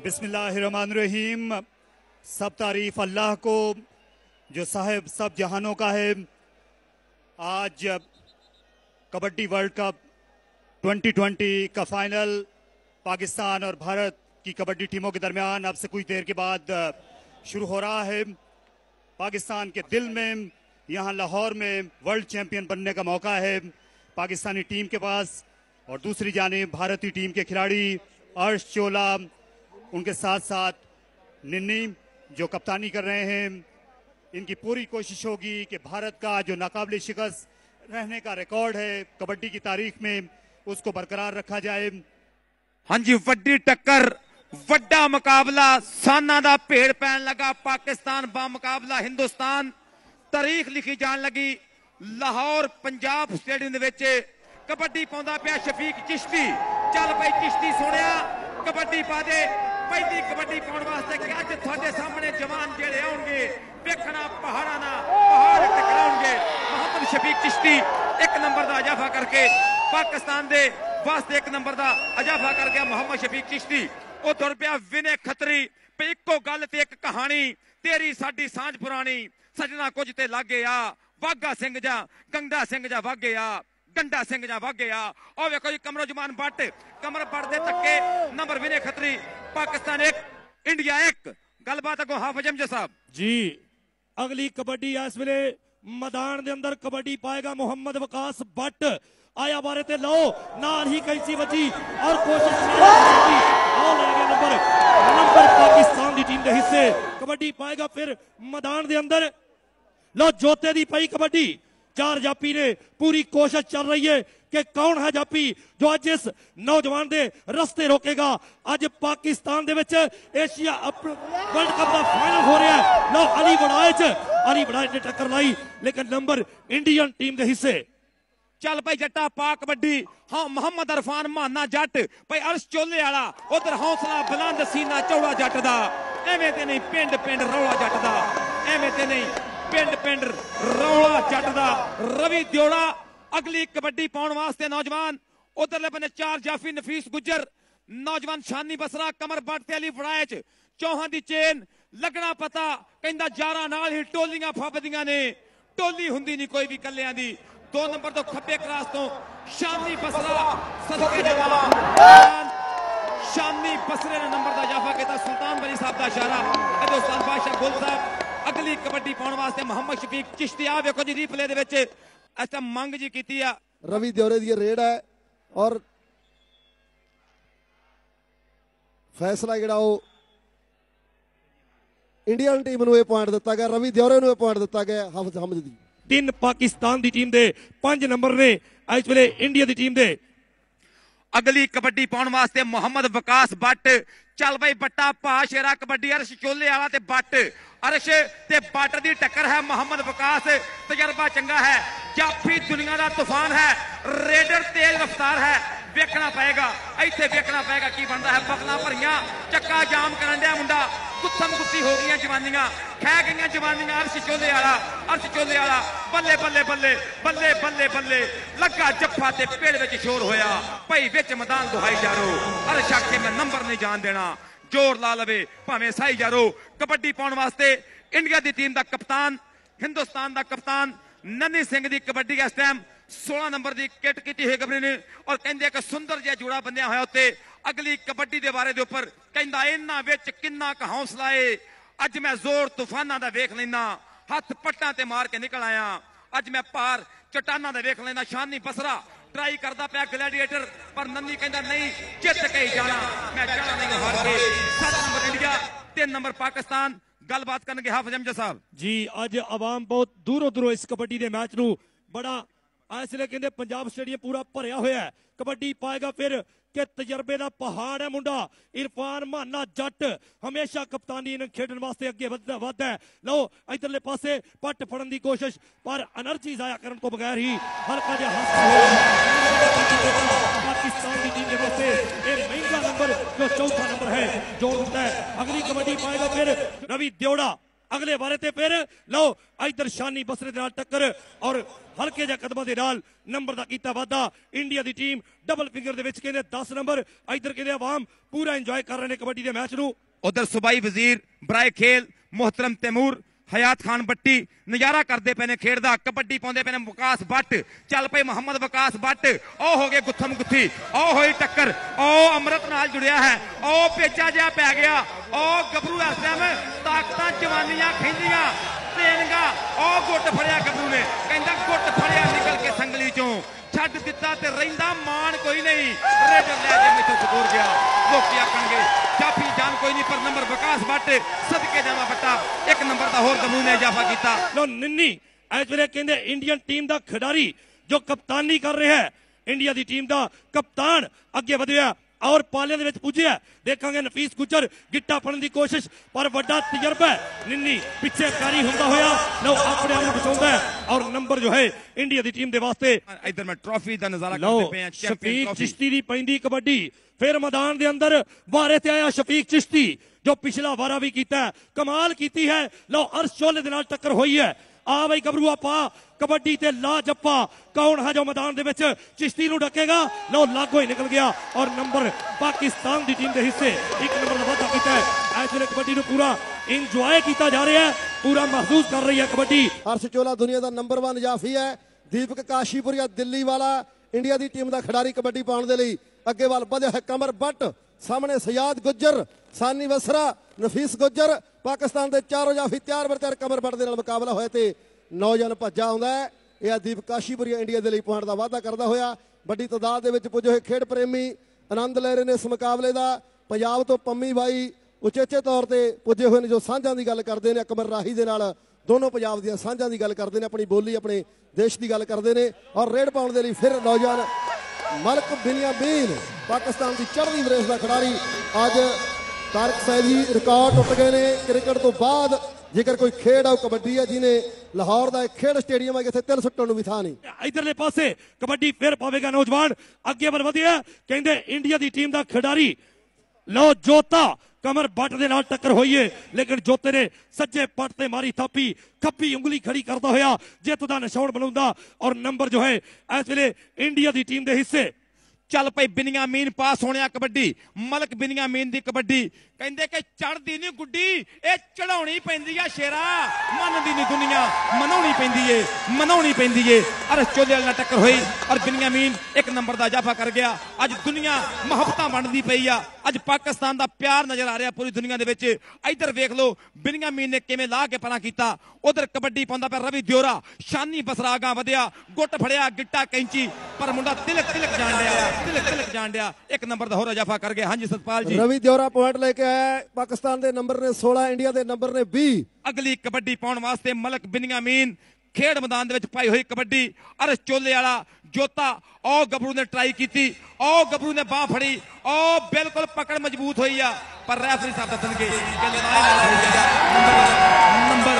बिस्मिल्लाहिर्रहमानिर्रहीम। सब तारीफ़ अल्लाह को, जो साहिब सब जहानों का है। आज कबड्डी वर्ल्ड कप 2020 का फाइनल पाकिस्तान और भारत की कबड्डी टीमों के दरमियान अब से कुछ देर के बाद शुरू हो रहा है। पाकिस्तान के दिल में, यहाँ लाहौर में वर्ल्ड चैंपियन बनने का मौका है। पाकिस्तानी टीम के पास और दूसरी जानिब भारतीय टीम के खिलाड़ी अर्श चोला उनके साथ साथ निन्नी जो कप्तानी कर रहे हैं इनकी पूरी कोशिश होगी कि भारत का जो नाकाबले शिकस्त रहने का रिकॉर्ड है कबड्डी की तारीख में उसको बरकरार रखा जाए ਹਾਂਜੀ ਵੱਡੀ ਟੱਕਰ ਵੱਡਾ ਮੁਕਾਬਲਾ ਸਾਨਾਂ ਦਾ ਭੇੜ ਪੈਣ ਲੱਗਾ ਪਾਕਿਸਤਾਨ ਬਾ ਮੁਕਾਬਲਾ ਹਿੰਦੁਸਤਾਨ ਤਾਰੀਖ ਲਿਖੀ ਜਾਣ ਲੱਗੀ ਲਾਹੌਰ ਪੰਜਾਬ ਸਟੇਡੀਅਮ ਦੇ ਵਿੱਚ ਕਬੱਡੀ ਪਾਉਂਦਾ ਪਿਆ ਸ਼ਫੀਕ ਚਿਸ਼ਤੀ ਚੱਲ ਭਾਈ ਚਿਸ਼ਤੀ ਸੋਹਣਿਆ ਕਬੱਡੀ ਪਾ ਦੇ ਪਹਿਲੀ ਕਬੱਡੀ ਪਾਉਣ ਵਾਸਤੇ ਕਿ ਅੱਜ ਤੁਹਾਡੇ ਸਾਹਮਣੇ ਜਵਾਨ ਜਿਹੜੇ ਆਉਣਗੇ, ਵੇਖਣਾ, ਪਹਾੜਾਂ ਨਾਲ ਪਹਾੜ ਟਕਰਾਉਣਗੇ। ਮੁਹੰਮਦ ਸ਼ਫੀਕ ਚਿਸ਼ਤੀ ਇੱਕ ਨੰਬਰ ਦਾ ਇਜਾਫਾ ਕਰਕੇ ਪਾਕਿਸਤਾਨ ਦੇ ਵਾਸਤੇ ਇੱਕ ਨੰਬਰ ਦਾ ਇਜਾਫਾ ਕਰ ਗਿਆ ਮੁਹੰਮਦ ਸ਼ਫੀਕ ਚਿਸ਼ਤੀ। ਉਹ ਤੁਰ ਪਿਆ ਵਿਨੇ ਖੱਤਰੀ। ਵੀ ਇੱਕੋ ਗੱਲ ਤੇ ਇੱਕ ਕਹਾਣੀ, ਤੇਰੀ ਸਾਡੀ ਸਾਂਝ ਪੁਰਾਣੀ, ਸਜਣਾ ਕੁਝ ਤੇ ਲਾਗੇ ਆ ਬਾਗਾ ਸਿੰਘ ਜਾਂ ਗੰਗਾ ਸਿੰਘ ਜਾਂ ਵਾਗੇ ਆ, ਗੰਡਾ ਸਿੰਘ ਜਾਂ ਵਾਗੇ ਆ। ਉਹ ਵੇਖੋ ਜੀ, ਕਮਰੋ ਜਮਾਨ ਬੱਟ ਕਮਰ ਬੱਟ ਦੇ ਧੱਕੇ, ਨੰਬਰ ਵਿਨੇ ਖੱਤਰੀ। ਪਾਕਿਸਤਾਨ ਇੱਕ, ਇੰਡੀਆ ਇੱਕ। ਗੱਲਬਾਤ ਅਗੋ ਹਾਫਿਜ਼ ਅਮਜਦ ਸਾਹਿਬ। ਜੀ, ਅਗਲੀ ਕਬੱਡੀ ਇਸ ਵੇਲੇ ਮੈਦਾਨ ਦੇ ਅੰਦਰ ਕਬੱਡੀ ਪਾਏਗਾ ਮੁਹੰਮਦ ਵਕਾਸ ਬੱਟ ਆਇਆ ਬਾਰੇ ਤੇ ਲਓ, ਨਾਲ ਹੀ ਕੈਂਚੀ ਵੱਜੀ ਔਰ ਕੋਸ਼ਿਸ਼ ਕੀਤੀ ਲੈ ਗਿਆ ਨੰਬਰ ਨੰਬਰ ਪਾਕਿਸਤਾਨ ਦੀ ਟੀਮ ਦੇ ਹਿੱਸੇ। ਕਬੱਡੀ ਪਾਏਗਾ ਫਿਰ ਮੈਦਾਨ ਦੇ ਅੰਦਰ। ਲਓ, ਜੋਤੇ ਦੀ ਪਈ ਕਬੱਡੀ। ਚਾਰ ਜਾਪੀ ਨੇ, ਪੂਰੀ ਕੋਸ਼ਿਸ਼ ਚੱਲ ਰਹੀ ਹੈ। ਕਿ ਕੌਣ ਹੈ ਜਾਪੀ ਜੋ ਅੱਜ ਇਸ ਨੌਜਵਾਨ ਦੇ ਰਸਤੇ ਰੋਕੇਗਾ? ਅੱਜ ਪਾਕਿਸਤਾਨ ਦੇ ਵਿੱਚ ਏਸ਼ੀਆ ਵਰਲਡ ਕੱਪ ਦਾ ਫਾਈਨਲ ਹੋ ਰਿਹਾ ਹੈ। ਲਓ, ਅਲੀ ਬੜਾਏ ਚ, ਅਲੀ ਬੜਾਏ ਨੇ ਟੱਕਰ ਲਾਈ, ਲੇਕਿਨ ਨੰਬਰ ਇੰਡੀਅਨ ਟੀਮ ਦੇ ਹਿੱਸੇ। ਚੱਲ ਭਾਈ ਜੱਟਾ ਪਾ ਕਬੱਡੀ ਹਾਂ, ਮੁਹੰਮਦ ਅਰਫਾਨ ਮਾਨਾ ਜੱਟ, ਭਾਈ ਅਰਸ਼ ਚੋਲੇ ਵਾਲਾ, ਉਧਰ ਹੌਸਲਾ ਬੁਲੰਦ ਸੀਨਾ ਚੌੜਾ ਜੱਟ ਦਾ। ਐਵੇਂ ਤੇ ਨਹੀਂ ਪਿੰਡ ਪਿੰਡ ਰੌਲਾ ਜੱਟ ਦਾ। ਐਵੇਂ ਤੇ ਨਹੀਂ ਪਿੰਡ ਪਿੰਡ ਰੌਲਾ ਜੱਟ ਦਾ। ਰਵੀ ਦਿਓੜਾ ਅਗਲੀ ਕਬੱਡੀ ਪਾਉਣ ਵਾਸਤੇ ਨੌਜਵਾਨ, ਉਧਰਲੇ ਬੰਨੇ ਚਾਰ ਜਾਫੀ ਨਫੀਸ ਗੁੱਜਰ, ਨੌਜਵਾਨ ਸ਼ਾਨੀ ਬਸਰਾ ਕਮਰ ਬੱਟ ਤੇ ਅਲੀ ਫੜਾਏ ਚ, ਚੌਹਾਂ ਦੀ ਚੇਨ, ਲੱਗਣਾ ਪਤਾ, ਕਹਿੰਦਾ ਯਾਰਾਂ ਨਾਲ ਹੀ ਟੋਲੀਆਂ ਫੱਬਦੀਆਂ ਨੇ, ਟੋਲੀ ਹੁੰਦੀ ਨਹੀਂ ਕੋਈ ਵੀ ਕੱਲਿਆਂ ਦੀ, ਦੋ ਨੰਬਰ ਤੋਂ ਖੱਬੇ ਕਰਾਸ ਤੋਂ ਸ਼ਾਨੀ ਬਸਰਾ ਸਦਕੇ ਜਵਾਨ ਸ਼ਾਨੀ ਬਸਰੇ ਨੇ ਨੰਬਰ ਦਾ ਇਜਾਫਾ ਕੀਤਾ, ਸੁਲਤਾਨ ਬਲੀ ਸਾਹਿਬ ਦਾ ਇਸ਼ਾਰਾ। ਅਤੇ ਉਸਤਾਦ ਬਾਦਸ਼ਾਹ ਗੁਲ ਸਾਹਿਬ, ਅਗਲੀ ਕਬੱਡੀ ਪਾਉਣ ਵਾਸਤੇ ਮੁਹੰਮਦ ਸ਼ਫੀਕ ਚਿਸ਼ਤੀ ਆ ਵੇਖੋ ਜੀ ਰੀਪਲੇ ਦੇ ਵਿੱਚ ਅਸਾਂ ਮੰਗ ਜੀ ਕੀਤੀ ਆ ਰਵੀ ਦਿਓਰੇ ਦੀ ਰੇਡ ਹੈ ਔਰ ਫੈਸਲਾ ਜਿਹੜਾ ਉਹ ਇੰਡੀਅਨ ਟੀਮ ਨੂੰ ਇਹ ਪੁਆਇੰਟ ਦਿੱਤਾ ਗਿਆ ਰਵੀ ਦਿਓਰੇ ਨੂੰ ਇਹ ਪੁਆਇੰਟ ਦਿੱਤਾ ਗਿਆ ਹਫਜ਼ ਹਮਦ ਦੀ ਤਿੰਨ ਪਾਕਿਸਤਾਨ ਦੀ ਟੀਮ ਦੇ ਪੰਜ ਨੰਬਰ ਨੇ ਇਸ ਵੇਲੇ ਇੰਡੀਆ ਦੀ ਟੀਮ ਦੇ ਅਗਲੀ ਕਬੱਡੀ ਪਾਉਣ ਵਾਸਤੇ ਮੁਹੰਮਦ ਵਿਕਾਸ ਬੱਟ ਚੱਲ ਬਈ ਬੱਟਾ ਭਾ ਸ਼ੇਰਾ ਕਬੱਡੀ, ਅਰਸ਼ ਚੋਲੇ ਵਾਲਾ ਤੇ ਬੱਟ। ਅਰਸ਼ ਤੇ ਬੱਟ ਦੀ ਟੱਕਰ ਹੈ ਮੁਹੰਮਦ ਵਿਕਾਸ। ਤਜਰਬਾ ਚੰਗਾ ਹੈ। ਜਾਫੀ ਦੁਨੀਆ ਦਾ ਤੂਫਾਨ ਹੈ। ਰੇਡਰ ਤੇਜ਼ ਰਫ਼ਤਾਰ ਹੈ। ਵੇਖਣਾ ਪਏਗਾ। ਇੱਥੇ ਵੇਖਣਾ ਪਏਗਾ ਕੀ ਬਣਦਾ ਹੈ। ਬਕਲਾਂ ਭਰੀਆਂ। ਚੱਕਾ ਜਾਮ ਕਰਨ ਡਿਆ ਮੁੰਡਾ। ਗੁੱਥਮ ਗੁੱਥੀ ਹੋ ਗਈਆਂ ਜਵਾਨੀਆਂ। ਖਹਿ ਗਈਆਂ ਜਵਾਨੀਆਂ ਅਰਸ਼ ਚੋਲੇ ਵਾਲਾ। ਅਰਸ਼ ਚੋਲੇ ਵਾਲਾ। ਬੱਲੇ ਬੱਲੇ ਬੱਲੇ। ਬੱਲੇ ਬੱਲੇ ਬੱਲੇ। ਲੱਗਾ ਜੱਫਾ ਤੇ ਪੇੜ ਵਿੱਚ ਸ਼ੋਰ ਹੋਇਆ। ਭਾਈ ਵਿੱਚ ਮੈਦਾਨ ਦੁਹਾਈ ਜਾਰੋ। ਅਰਸ਼ ਆਖੇ, ਮੈਂ ਨੰਬਰ ਨਹੀਂ ਜਾਣ ਦੇਣਾ। ਜ਼ੋਰ ਲਾ ਲਵੇ। ਭਾਵੇਂ ਸਾਈ ਜਾਰੋ ਕਬੱਡੀ ਪਾਉਣ ਵਾਸਤੇ ਇੰਡੀਆ ਦੀ ਟੀਮ ਦਾ ਕਪਤਾਨ, ਹਿੰਦੁਸਤਾਨ ਦਾ ਕਪਤਾਨ, ਨੰਨੀ ਸਿੰਘ ਦੀ ਕਬੱਡੀ ਇਸ ਟਾਈਮ 16 ਨੰਬਰ ਦੀ ਕਿੱਟ ਕੀਤੀ ਹੋਈ ਗਬਰੀ ਨੇ ਔਰ ਕਹਿੰਦੇ ਕਿ ਸੁੰਦਰ ਜਿਹਾ ਜੋੜਾ ਬੰਨਿਆ ਹੋਇਆ ਉੱਤੇ ਅਗਲੀ ਕਬੱਡੀ ਦੇ ਬਾਰੇ ਦੇ ਉੱਪਰ ਕਹਿੰਦਾ, ਇਹਨਾਂ ਵਿੱਚ ਕਿੰਨਾ ਕੁ ਹੌਸਲਾ ਏ। ਅੱਜ ਮੈਂ ਜ਼ੋਰ ਤੂਫਾਨਾਂ ਦਾ ਵੇਖ ਲੈਣਾ ਹੱਥ ਪੱਟਾਂ ਤੇ ਮਾਰ ਕੇ ਨਿਕਲ ਆਇਆ। ਅੱਜ ਮੈਂ ਪਾਰ ਚਟਾਨਾਂ ਦਾ ਵੇਖ ਲੈਣਾ ਸ਼ਾਨੀ ਬਸਰਾ ਟਰਾਈ ਕਰਦਾ ਪਿਆ ਗਲੈਡੀਏਟਰ ਪਰ ਨੰਨੀ ਕਹਿੰਦਾ ਨਹੀਂ, ਜਿੱਤ ਕੇ ਹੀ ਜਾਣਾ। ਮੈਂ ਜਾਣਾ ਨਹੀਂ ਹਾਰ ਕੇ। 7 ਨੰਬਰ ਇੰਡੀਆ 3 ਨੰਬਰ ਪਾਕਿਸਤਾਨ। ਗੱਲਬਾਤ ਕਰਨਗੇ ਹਾਫਿਜ਼ ਅਮਜਦ ਸਾਹਿਬ। ਜੀ, ਅੱਜ ਆਵਾਮ ਬਹੁਤ ਦੂਰੋਂ ਦੂਰੋਂ ਇਸ ਕਬੱਡੀ ਦੇ ਮੈਚ ਨੂੰ ਬੜਾ, ਇਸ ਲਈ ਕਹਿੰਦੇ ਪੰਜਾਬ ਸਟੇਡੀਅਮ ਪੂਰਾ ਭਰਿਆ ਹੋਇਆ ਹੈ। ਕਬੱਡੀ ਪਾਏਗਾ ਫਿਰ ਕਿ ਤਜਰਬੇ ਦਾ ਪਹਾੜ ਹੈ ਮੁੰਡਾ। ਇਰਫਾਨ ਮਾਨਾ ਜੱਟ। ਹਮੇਸ਼ਾ ਕਪਤਾਨੀ ਨੂੰ ਖੇਡਣ ਵਾਸਤੇ ਅੱਗੇ ਵੱਧਦਾ ਵਾਧਾ ਲਓ, ਇਧਰਲੇ ਪਾਸੇ ਪੱਟ ਫੜਨ ਦੀ ਕੋਸ਼ਿਸ਼, ਪਰ એનર્ਜੀ ਜ਼ਾਇਆ ਕਰਨ ਤੋਂ ਬਗੈਰ ਹੀ ਹਲਕਾ ਜਿਹਾ ਹਾਸਾ ਪਾਕਿस्तान की टीम की तरफ से एक महंगा नंबर जो चौथा नंबर है जोड़ता है अगली कबड्डी पाएगा फिर रवि देवड़ा ਅਗਲੇ ਬਾਰੇ ਤੇ ਫਿਰ, ਲਓ, ਇਧਰ ਸ਼ਾਨੀ ਬਸਰੇ ਦੇ ਨਾਲ ਟੱਕਰ ਔਰ ਹਲਕੇ ਜਿਹਾ ਕਦਮਾਂ ਦੇ ਨਾਲ ਨੰਬਰ ਦਾ ਕੀਤਾ ਵਾਧਾ। ਇੰਡੀਆ ਦੀ ਟੀਮ ਡਬਲ ਫਿੰਗਰ ਦੇ ਵਿੱਚ ਕਹਿੰਦੇ 10 ਨੰਬਰ। ਇਧਰ ਕਹਿੰਦੇ ਆਵਾਮ ਪੂਰਾ ਇੰਜੋਏ ਕਰ ਰਹੇ ਨੇ ਕਬੱਡੀ ਦੇ ਮੈਚ ਨੂੰ। ਉਧਰ ਸੁਬਾਈ ਵਜ਼ੀਰ, ਬਰਾਏ ਖੇਲ, ਮੁਹਤਰਮ ਤੈਮੂਰ ਹਯਾਤ ਖਾਨ ਬੱਟੀ ਨਜ਼ਾਰਾ ਕਰਦੇ ਪਏ ਨੇ ਖੇਡ ਦਾ ਕਬੱਡੀ ਪਾਉਂਦੇ ਪਏ ਨੇ, ਵਿਕਾਸ ਬੱਟ, ਚੱਲ ਪਏ ਮੁਹੰਮਦ ਵਿਕਾਸ ਬੱਟ, ਉਹ ਹੋ ਗਏ ਗੁੱਥਮ ਗੁੱਥੀ, ਉਹ ਹੋਈ ਟੱਕਰ, ਉਹ ਅੰਮ੍ਰਿਤ ਨਾਲ ਜੁੜਿਆ ਹੈ, ਉਹ ਪੇਚਾ ਜਿਹਾ ਪੈ ਗਿਆ, ਉਹ ਗੱਭਰੂ ਇਸ ਟਾਈਮ ਤਾਕਤਾਂ ਜਵਾਨੀਆਂ ਖਿੰਦੀਆਂ ਤੇਨਗਾ, ਉਹ ਗੁੱਟ ਫੜਿਆ ਗੱਭਰੂ ਨੇ, ਕਹਿੰਦਾ ਗੁੱਟ ਫੜਿਆ ਨਿਕਲ ਕੇ ਸੰਗਲੀ ਚੋਂ, ਛੱਡ ਦਿੱਤਾ ਤੇ ਰਹਿੰਦਾ ਮਾਣ ਕੋਈ ਨਹੀਂ, ਰੇਡਰ ਲੈ ਕੇ ਮੈਥੋਂ ਸਕੋਰ ਗਿਆ, ਲੋਕੀ ਆਖਣਗੇ ਜਾਫੀ ਕੋਈ ਨਹੀਂ ਪਰ ਨੰਬਰ ਵਿਕਾਸ ਬੱਟ ਸਦਕੇ ਜਾਵਾ ਬੱਟਾ ਇੱਕ ਨੰਬਰ ਦਾ ਹੋਰ ਗੱਭਰੂ ਨੇ ਇਜ਼ਾਫਾ ਕੀਤਾ। ਲੋ ਨਿੰਨੀ ਇਸ ਵੇਲੇ ਕਹਿੰਦੇ ਇੰਡੀਅਨ ਟੀਮ ਦਾ ਖਿਡਾਰੀ ਜੋ ਕਪਤਾਨੀ ਕਰ ਰਿਹਾ ਹੈ। ਇੰਡੀਆ ਦੀ ਟੀਮ ਦਾ ਕਪਤਾਨ ਅੱਗੇ ਵਧਿਆ ਔਰ ਪਾਲੇ ਦੇ ਵਿੱਚ ਪੁੱਜਿਆ। ਦੇਖਾਂਗੇ ਨਫੀਸ ਗੁੱਜਰ ਗਿੱਟਾ ਫੜਨ ਦੀ ਕੋਸ਼ਿਸ਼ ਪਰ ਵੱਡਾ ਤਜਰਬਾ। ਨਿੰਨੀ ਪਿੱਛੇ ਕਾਰੀ ਹੁੰਦਾ ਹੋਇਆ। ਲਓ ਆਪਣੇ ਆਪ ਨੂੰ ਬਚਾਉਂਦਾ ਔਰ ਨੰਬਰ ਜੋ ਹੈ ਇੰਡੀਆ ਦੀ ਟੀਮ ਦੇ ਵਾਸਤੇ ਇਧਰ ਮੈਂ ਟਰਾਫੀ ਦਾ ਨਜ਼ਾਰਾ ਕਰਦੇ ਪਏ ਆ ਚੈਂਪੀਅਨ ਟਰਾਫੀ ਚਿਸ਼ਤੀ ਦੀ ਪੈਂਦੀ ਕਬੱਡੀ। ਫਿਰ ਮੈਦਾਨ ਦੇ ਅੰਦਰ ਵਾਰੇ ਤੇ ਆਇਆ ਸ਼ਫੀਕ ਚਿਸ਼ਤੀ, ਜੋ ਪਿਛਲਾ ਵਾਰਾ ਵੀ ਕੀਤਾ ਕਮਾਲ ਕੀਤੀ ਹੈ। ਲਓ, ਅਰਸ਼ ਚੋਲੇ ਦੇ ਨਾਲ ਟੱਕਰ ਹੋਈ ਹੈ। ਆ ਬਈ ਗੱਭਰੂਆ ਪਾ ਕਬੱਡੀ ਤੇ ਲਾ ਜੱਪਾ। ਕੌਣ ਹੈ ਜੋ ਮੈਦਾਨ ਦੇ ਵਿੱਚ ਚਿਸ਼ਤੀ ਨੂੰ ਡੱਕੇਗਾ? ਲਓ, ਲਾਗੋ ਹੀ ਨਿਕਲ ਗਿਆ ਔਰ ਨੰਬਰ ਪਾਕਿਸਤਾਨ ਦੀ ਟੀਮ ਦੇ ਹਿੱਸੇ ਇੱਕ ਨੰਬਰ ਦਾ ਵਾਧਾ ਕੀਤਾ ਹੈ। ਇਸ ਵੇਲੇ ਕਬੱਡੀ ਨੂੰ ਪੂਰਾ ਇੰਜੋਏ ਕੀਤਾ ਜਾ ਰਿਹਾ ਹੈ। ਪੂਰਾ ਮਹਿਸੂਸ ਕਰ ਰਹੀ ਹੈ ਕਬੱਡੀ। ਹਰਸ਼ ਚੋਲਾ ਦੁਨੀਆ ਦਾ ਨੰਬਰ 1 ਜਾਫੀ ਹੈ। ਦੀਪਕ ਕਾਸ਼ੀਪੁਰੀਆ ਦਿੱਲੀ ਵਾਲਾ ਇੰਡੀਆ ਦੀ ਟੀਮ ਦਾ ਖਿਡਾਰੀ ਕਬੱਡੀ ਪਾਉਣ ਦੇ ਲਈ ਅੱਗੇ ਵੱਲ ਵਧਿਆ ਹੈ ਕਮਰ ਬੱਟ, ਸਾਹਮਣੇ ਸਯਾਦ ਗੁੱਜਰ, ਸਾਨੀ ਵਸਰਾ, ਨਫੀਸ ਗੁੱਜਰ, ਪਾਕਿਸਤਾਨ ਦੇ ਚਾਰੋਂ ਜਾਫੀ ਤਿਆਰ ਬਰ ਤਿਆਰ ਕਮਰ ਬੱਟ ਦੇ ਨਾਲ ਮੁਕਾਬਲਾ ਹੋਇਆ ਤੇ ਨੌਜਵਾਨ ਭੱਜਾ ਆਉਂਦਾ ਹੈ। ਇਹ ਆ ਦੀਪਕ ਕਾਸ਼ੀਪੁਰੀਆ ਇੰਡੀਆ ਦੇ ਲਈ ਪੁਆਇੰਟ ਦਾ ਵਾਅਦਾ ਕਰਦਾ ਹੋਇਆ। ਵੱਡੀ ਤਾਦਾਦ ਦੇ ਵਿੱਚ ਪੁੱਜੇ ਹੋਏ ਖੇਡ ਪ੍ਰੇਮੀ ਆਨੰਦ ਲੈ ਰਹੇ ਨੇ ਇਸ ਮੁਕਾਬਲੇ ਦਾ। ਪੰਜਾਬ ਤੋਂ ਪੰਮੀ ਬਾਈ ਉਚੇਚੇ ਤੌਰ ਤੇ ਪੁੱਜੇ ਹੋਏ ਨੇ ਜੋ ਸਾਂਝਾਂ ਦੀ ਗੱਲ ਕਰਦੇ ਨੇ। ਅਕਬਰ ਰਾਹੀ ਦੇ ਨਾਲ ਦੋਨੋਂ ਪੰਜਾਬ ਦੀਆਂ ਸਾਂਝਾਂ ਦੀ ਗੱਲ ਕਰਦੇ ਨੇ। ਆਪਣੀ ਬੋਲੀ, ਆਪਣੇ ਦੇਸ਼ ਦੀ ਗੱਲ ਕਰਦੇ ਨੇ ਔਰ ਰੇਡ ਪਾਉਣ ਦੇ ਲਈ ਫਿਰ ਨੌਜਵਾਨ ਮਲਕ ਬਿਨਿਆਮੀਨ ਪਾਕਿਸਤਾਨ ਦੀ ਚੜ੍ਹਦੀ ਵਰੇਸ ਦਾ ਖਿਡਾਰੀ। ਅੱਜ ਤਾਰਕ ਸੈਦੀ ਰਿਕਾਰਡ ਟੁੱਟ ਗਏ ਨੇ। ਕ੍ਰਿਕਟ ਤੋਂ ਬਾਅਦ ਜੇਕਰ ਕੋਈ ਖੇਡ ਆ, ਉਹ ਕਬੱਡੀ ਹੈ ਜਿਹਨੇ ਲਾਹੌਰ ਦਾ ਇੱਕ ਖੇਡ ਸਟੇਡੀਅਮ ਹੈ ਜਿੱਥੇ ਤਿਲ ਸੁੱਟਣ ਨੂੰ ਵੀ ਥਾਂ ਨਹੀਂ। ਇਧਰਲੇ ਪਾਸੇ ਕਬੱਡੀ ਫੇਰ ਪਾਵੇਗਾ ਨੌਜਵਾਨ। ਅੱਗੇ ਵੱਲ ਵਧਿਆ। ਕਹਿੰਦੇ ਇੰਡੀਆ ਦੀ ਟੀਮ ਦਾ ਖਿਡਾਰੀ ਲਓ ਜੋਤਾ। ਕਮਰ ਬੱਟ ਦੇ ਨਾਲ ਟੱਕਰ ਹੋਈਏ ਲੇਕਿਨ ਜੋਤੇ ਨੇ ਸੱਜੇ ਪੱਟ ਤੇ ਮਾਰੀ ਥਾਪੀ। ਖੱਪੀ ਉਂਗਲੀ ਖੜੀ ਕਰਦਾ ਹੋਇਆ ਜਿੱਤ ਦਾ ਨਿਸ਼ਾਨ ਬਣਾਉਂਦਾ ਔਰ ਨੰਬਰ ਜੋ ਹੈ ਇਸ ਵੇਲੇ ਇੰਡੀਆ ਦੀ ਟੀਮ ਦੇ ਹਿੱਸੇ। ਚੱਲ ਪਈ ਬਿਨੀਆਮੀਨ ਪਾਸ ਹੋਣਿਆ ਕਬੱਡੀ। ਮਲਕ ਬਿਨੀਆਮੀਨ ਦੀ ਕਬੱਡੀ। ਕਹਿੰਦੇ ਕਿ ਚੜਦੀ ਨਹੀਂ ਗੁੱਡੀ, ਇਹ ਚੜਾਉਣੀ ਪੈਂਦੀ ਆ ਸ਼ੇਰਾ। ਮੰਨਦੀ ਨਹੀਂ ਦੁਨੀਆ, ਮਨਾਉਣੀ ਪੈਂਦੀ ਏ, ਮਨਾਉਣੀ ਪੈਂਦੀ ਏ। ਅਰ ਚੋਲੇ ਨਾਲ ਟੱਕਰ ਹੋਈ ਔਰ ਬਿਨੀਆਮੀਨ ਇੱਕ ਨੰਬਰ ਦਾ ਇਜ਼ਾਫਾ ਕਰ ਗਿਆ। ਅੱਜ ਦੁਨੀਆ ਮੁਹੱਬਤਾਂ ਵੰਡਦੀ ਪਈ ਆ। ਅੱਜ ਪਾਕਿਸਤਾਨ ਦਾ ਪਿਆਰ ਨਜ਼ਰ ਆ ਰਿਹਾ ਪੂਰੀ ਦੁਨੀਆ ਦੇ ਵਿੱਚ। ਇੱਧਰ ਵੇਖ ਲਓ ਬਿਨੀਆਮੀਨ ਨੇ ਕਿਵੇਂ ਲਾ ਕੇ ਪਰਾਂ ਕੀਤਾ। ਉਧਰ ਕਬੱਡੀ ਪਾਉਂਦਾ ਪਿਆ ਰਵੀ ਦਿਓਰਾ। ਸ਼ਾਨੀ ਬਸਰਾਗਾ ਵਧਿਆ, ਗੁੱਟ ਫੜਿਆ, ਗਿੱਟਾ ਕੈਂਚੀ। ਪਰ ਮੁੰਡਾ ਤਿਲਕ ਤਿਲਕ ਜਾਣ ਡਿਆ ਤਿਲਕ ਤਿਲਕ ਜਾਣ ਡਿਆ। ਇੱਕ ਨੰਬਰ ਦਾ ਹੋਰ ਇਜ਼ਾਫਾ ਕਰ ਗਿਆ। ਹਾਂਜੀ ਸਤਪਾਲ ਜੀ। ਰਵੀ ਦਿਓਰਾ ਪੁਆਇੰਟ ਲੈ ਕੇ ਹੈ। ਪਾਕਿਸਤਾਨ ਦੇ ਨੰਬਰ ਨੇ 16 ਇੰਡੀਆ ਦੇ ਨੰਬਰ ਨੇ 20 ਅਗਲੀ ਕਬੱਡੀ ਪਾਉਣ ਵਾਸਤੇ ਮਲਕ ਬਿਨੀਆਮੀਨ ਖੇਡ ਮੈਦਾਨ ਦੇ ਵਿੱਚ ਪਾਈ ਹੋਈ ਕਬੱਡੀ ਅਰ ਚੋਲੇ ਵਾਲਾ ਜੋਤਾ ਉਹ ਗੱਭਰੂ ਨੇ ਟਰਾਈ ਕੀਤੀ ਉਹ ਗੱਭਰੂ ਨੇ ਬਾਹ ਫੜੀ ਉਹ ਬਿਲਕੁਲ ਪਕੜ ਮਜ਼ਬੂਤ ਹੋਈ ਆ, ਪਰ ਰੈਫਰੀ ਸਾਹਿਬ ਦੱਸਣਗੇ ਕਿ ਲੜਾਈ ਨੰਬਰ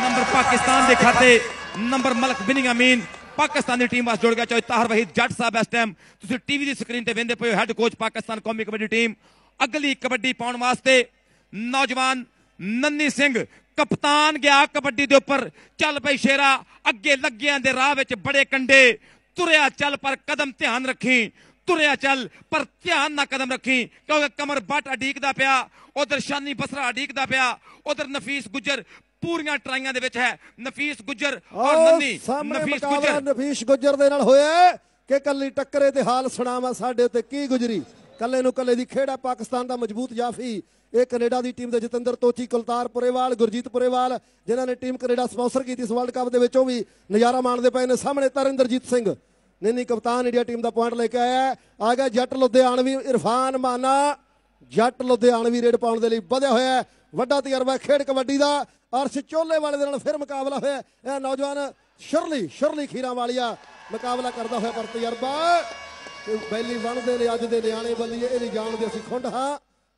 ਨੰਬਰ ਪਾਕਿਸਤਾਨ ਦੇ ਖਾਤੇ, ਨੰਬਰ ਮਲਕ ਬਿਨੀਆਮੀਨ, ਪਾਕਿਸਤਾਨੀ ਟੀਮ ਵਾਸ ਜੁੜ ਗਿਆ ਚਾਹੇ ਤਾਹਰ ਵਹੀਦ ਜੱਟ ਸਾਹਿਬ ਇਸ ਟਾਈਮ ਤੁਸੀਂ ਟੀਵੀ ਦੀ ਸਕਰੀਨ ਤੇ ਵੇਖਦੇ ਪਏ ਹੋ ਹੈੱਡ ਕੋਚ ਪਾਕਿਸਤਾਨ ਕੌਮੀ ਕਬੱਡੀ ਟੀਮ ਅਗਲੀ ਕਬੱਡੀ ਪਾਉਣ ਵਾਸਤੇ ਨੌਜਵਾਨ ਨੰਨੀ ਸਿੰਘ ਕਪਤਾਨ ਗਿਆ ਕਬੱਡੀ ਦੇ ਉੱਪਰ। ਚੱਲ ਪਈ ਸ਼ੇਰਾ ਅੱਗੇ ਲੱਗਿਆਂ ਦੇ ਰਾਹ ਵਿੱਚ ਬੜੇ ਕੰਡੇ। ਤੁਰਿਆ ਚੱਲ ਪਰ ਕਦਮ ਧਿਆਨ ਰੱਖੀ। ਤੁਰਿਆ ਚੱਲ ਪਰ ਧਿਆਨ ਨਾਲ ਕਦਮ ਰੱਖੀ ਕਿਉਂਕਿ ਕਮਰ ਬੱਟ ਅਡੀਕਦਾ ਪਿਆ। ਉਧਰ ਸ਼ਾਨੀ ਬਸਰਾ ਅਡੀਕਦਾ ਪਿਆ। ਉਧਰ ਨਫੀਸ ਗੁੱਜਰ ਪੂਰੀਆਂ ਟਰਾਈਆਂ ਦੇ ਵਿੱਚ ਹੈ। ਨਫੀਸ ਗੁੱਜਰ ਔਰ ਨੰਨੀ ਨਫੀਸ ਗੁੱਜਰ। ਨਫੀਸ ਗੁੱਜਰ ਦੇ ਨਾਲ ਹੋਇਆ ਕਿ ਕੱਲੀ ਟੱਕਰੇ ਤੇ ਹਾਲ ਸੁਣਾਵਾ ਸਾਡੇ ਉੱਤੇ। ਕੀ ਗੁਜਰੀ? ਕੱਲੇ ਨੂੰ ਕੱਲੇ ਦੀ ਖੇਡ ਹੈ ਪਾਕਿਸਤਾਨ ਦਾ ਮਜ਼ਬੂਤ ਜਾਫੀ। ਇਹ ਕੈਨੇਡਾ ਦੀ ਟੀਮ ਦੇ ਜਤਿੰਦਰ ਤੋਚੀ, ਕੁਲਤਾਰ ਪੁਰੇਵਾਲ, ਗੁਰਜੀਤ ਪੁਰੇਵਾਲ, ਜਿਨ੍ਹਾਂ ਨੇ ਟੀਮ ਕੈਨੇਡਾ ਸਪਾਂਸਰ ਕੀਤੀ ਇਸ ਵਰਲਡ ਕੱਪ ਦੇ ਵਿੱਚੋਂ ਵੀ ਨਜ਼ਾਰਾ ਮਾਣਦੇ ਪਏ ਨੇ ਸਾਹਮਣੇ ਤਰਿੰਦਰਜੀਤ ਸਿੰਘ। ਨੇਨੀ ਕਪਤਾਨ ਇੰਡੀਆ ਟੀਮ ਦਾ ਪੁਆਇੰਟ ਲੈ ਕੇ ਆਇਆ ਆ ਗਿਆ ਜੱਟ ਲੁਧਿਆਣਵੀ ਇਰਫਾਨ ਮਾਨਾ। ਜੱਟ ਲੁਧਿਆਣਵੀ ਰੇਡ ਪਾਉਣ ਦੇ ਲਈ ਵਧਿਆ ਹੋਇਆ ਵੱਡਾ ਤਜਰਬਾ ਖੇਡ ਕਬੱਡੀ ਦਾ। ਅਰਸ਼ ਚੋਲੇ ਵਾਲੇ ਦੇ ਨਾਲ ਫਿਰ ਮੁਕਾਬਲਾ ਹੋਇਆ ਇਹ ਨੌਜਵਾਨ ਸ਼ਰਲੀ ਸ਼ਰਲੀ ਖੀਰਾਂ ਵਾਲੀਆ ਮੁਕਾਬਲਾ ਕਰਦਾ ਹੋਇਆ ਪਰ ਤਜਰਬਾ ਬੈਲੀ ਬਣਦੇ ਨੇ ਅੱਜ ਦੇ ਨਿਆਣੇ ਬੱਲੀਏ ਇਹ ਨਹੀਂ ਜਾਣਦੇ ਅਸੀਂ ਖੁੰਡ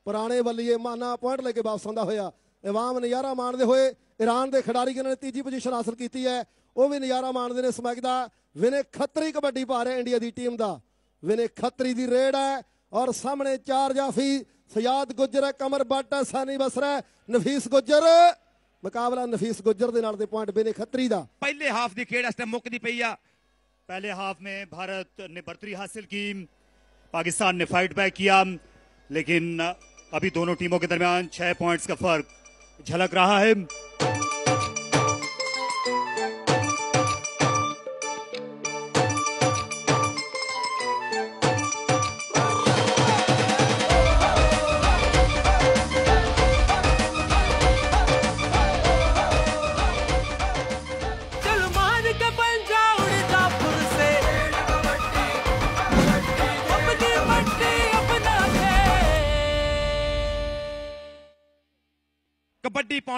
ਪੁਰਾਣੇ ਬੱਲੀਏ ਮਾਨਾ ਪੁਆਇੰਟ ਲੈ ਕੇ ਵਾਪਸ ਆਉਂਦਾ ਹੋਇਆ। ਇਮਾਮ ਨਜ਼ਾਰਾ ਮਾਣਦੇ ਹੋਏ ਈਰਾਨ ਦੇ ਖਿਡਾਰੀ ਜਿਨ੍ਹਾਂ ਨੇ ਤੀਜੀ ਪੋਜੀਸ਼ਨ ਹਾਸਲ ਕੀਤੀ ਹੈ ਉਹ ਵੀ ਨਜ਼ਾਰਾ ਮਾਣਦੇ ਨੇ ਇਸ ਦਾ। ਵਿਨੇ ਖੱਤਰੀ ਕਬੱਡੀ ਪਾ ਰਿਹਾ ਇੰਡੀਆ ਦੀ ਟੀਮ ਦਾ। ਵਿਨੇ ਖੱਤਰੀ ਦੀ ਰੇਡ ਹੈ ਔਰ ਸਾਹਮਣੇ ਚਾਰ ਜਾਫੀ ਸਯਾਦ ਗੁੱਜਰ ਕਮਰ ਬੱਟ ਹੈ ਸਾਨੀ ਬਸਰਾ ਹੈ, ਨਫੀਸ ਗੁੱਜਰ। ਮੁਕਾਬਲਾ ਨਫੀਸ ਗੁੱਜਰ ਦੇ ਨਾਲ ਦੇ ਪੁਆਇੰਟ ਬੇਨੇ ਖੱਤਰੀ ਦਾ। ਪਹਿਲੇ ਹਾਫ ਦੀ ਖੇਡ ਇਸ ਟਾਈਮ ਮੁੱਕਦੀ ਪਈ ਆ। पहले हाफ़ में भारत ने बढ़तरी हासिल की, पाकिस्तान ने फाइट बैक किया, लेकिन अभी दोनों टीमों के दरमियान छह पॉइंट्स का फ़र्क झलक रहा है।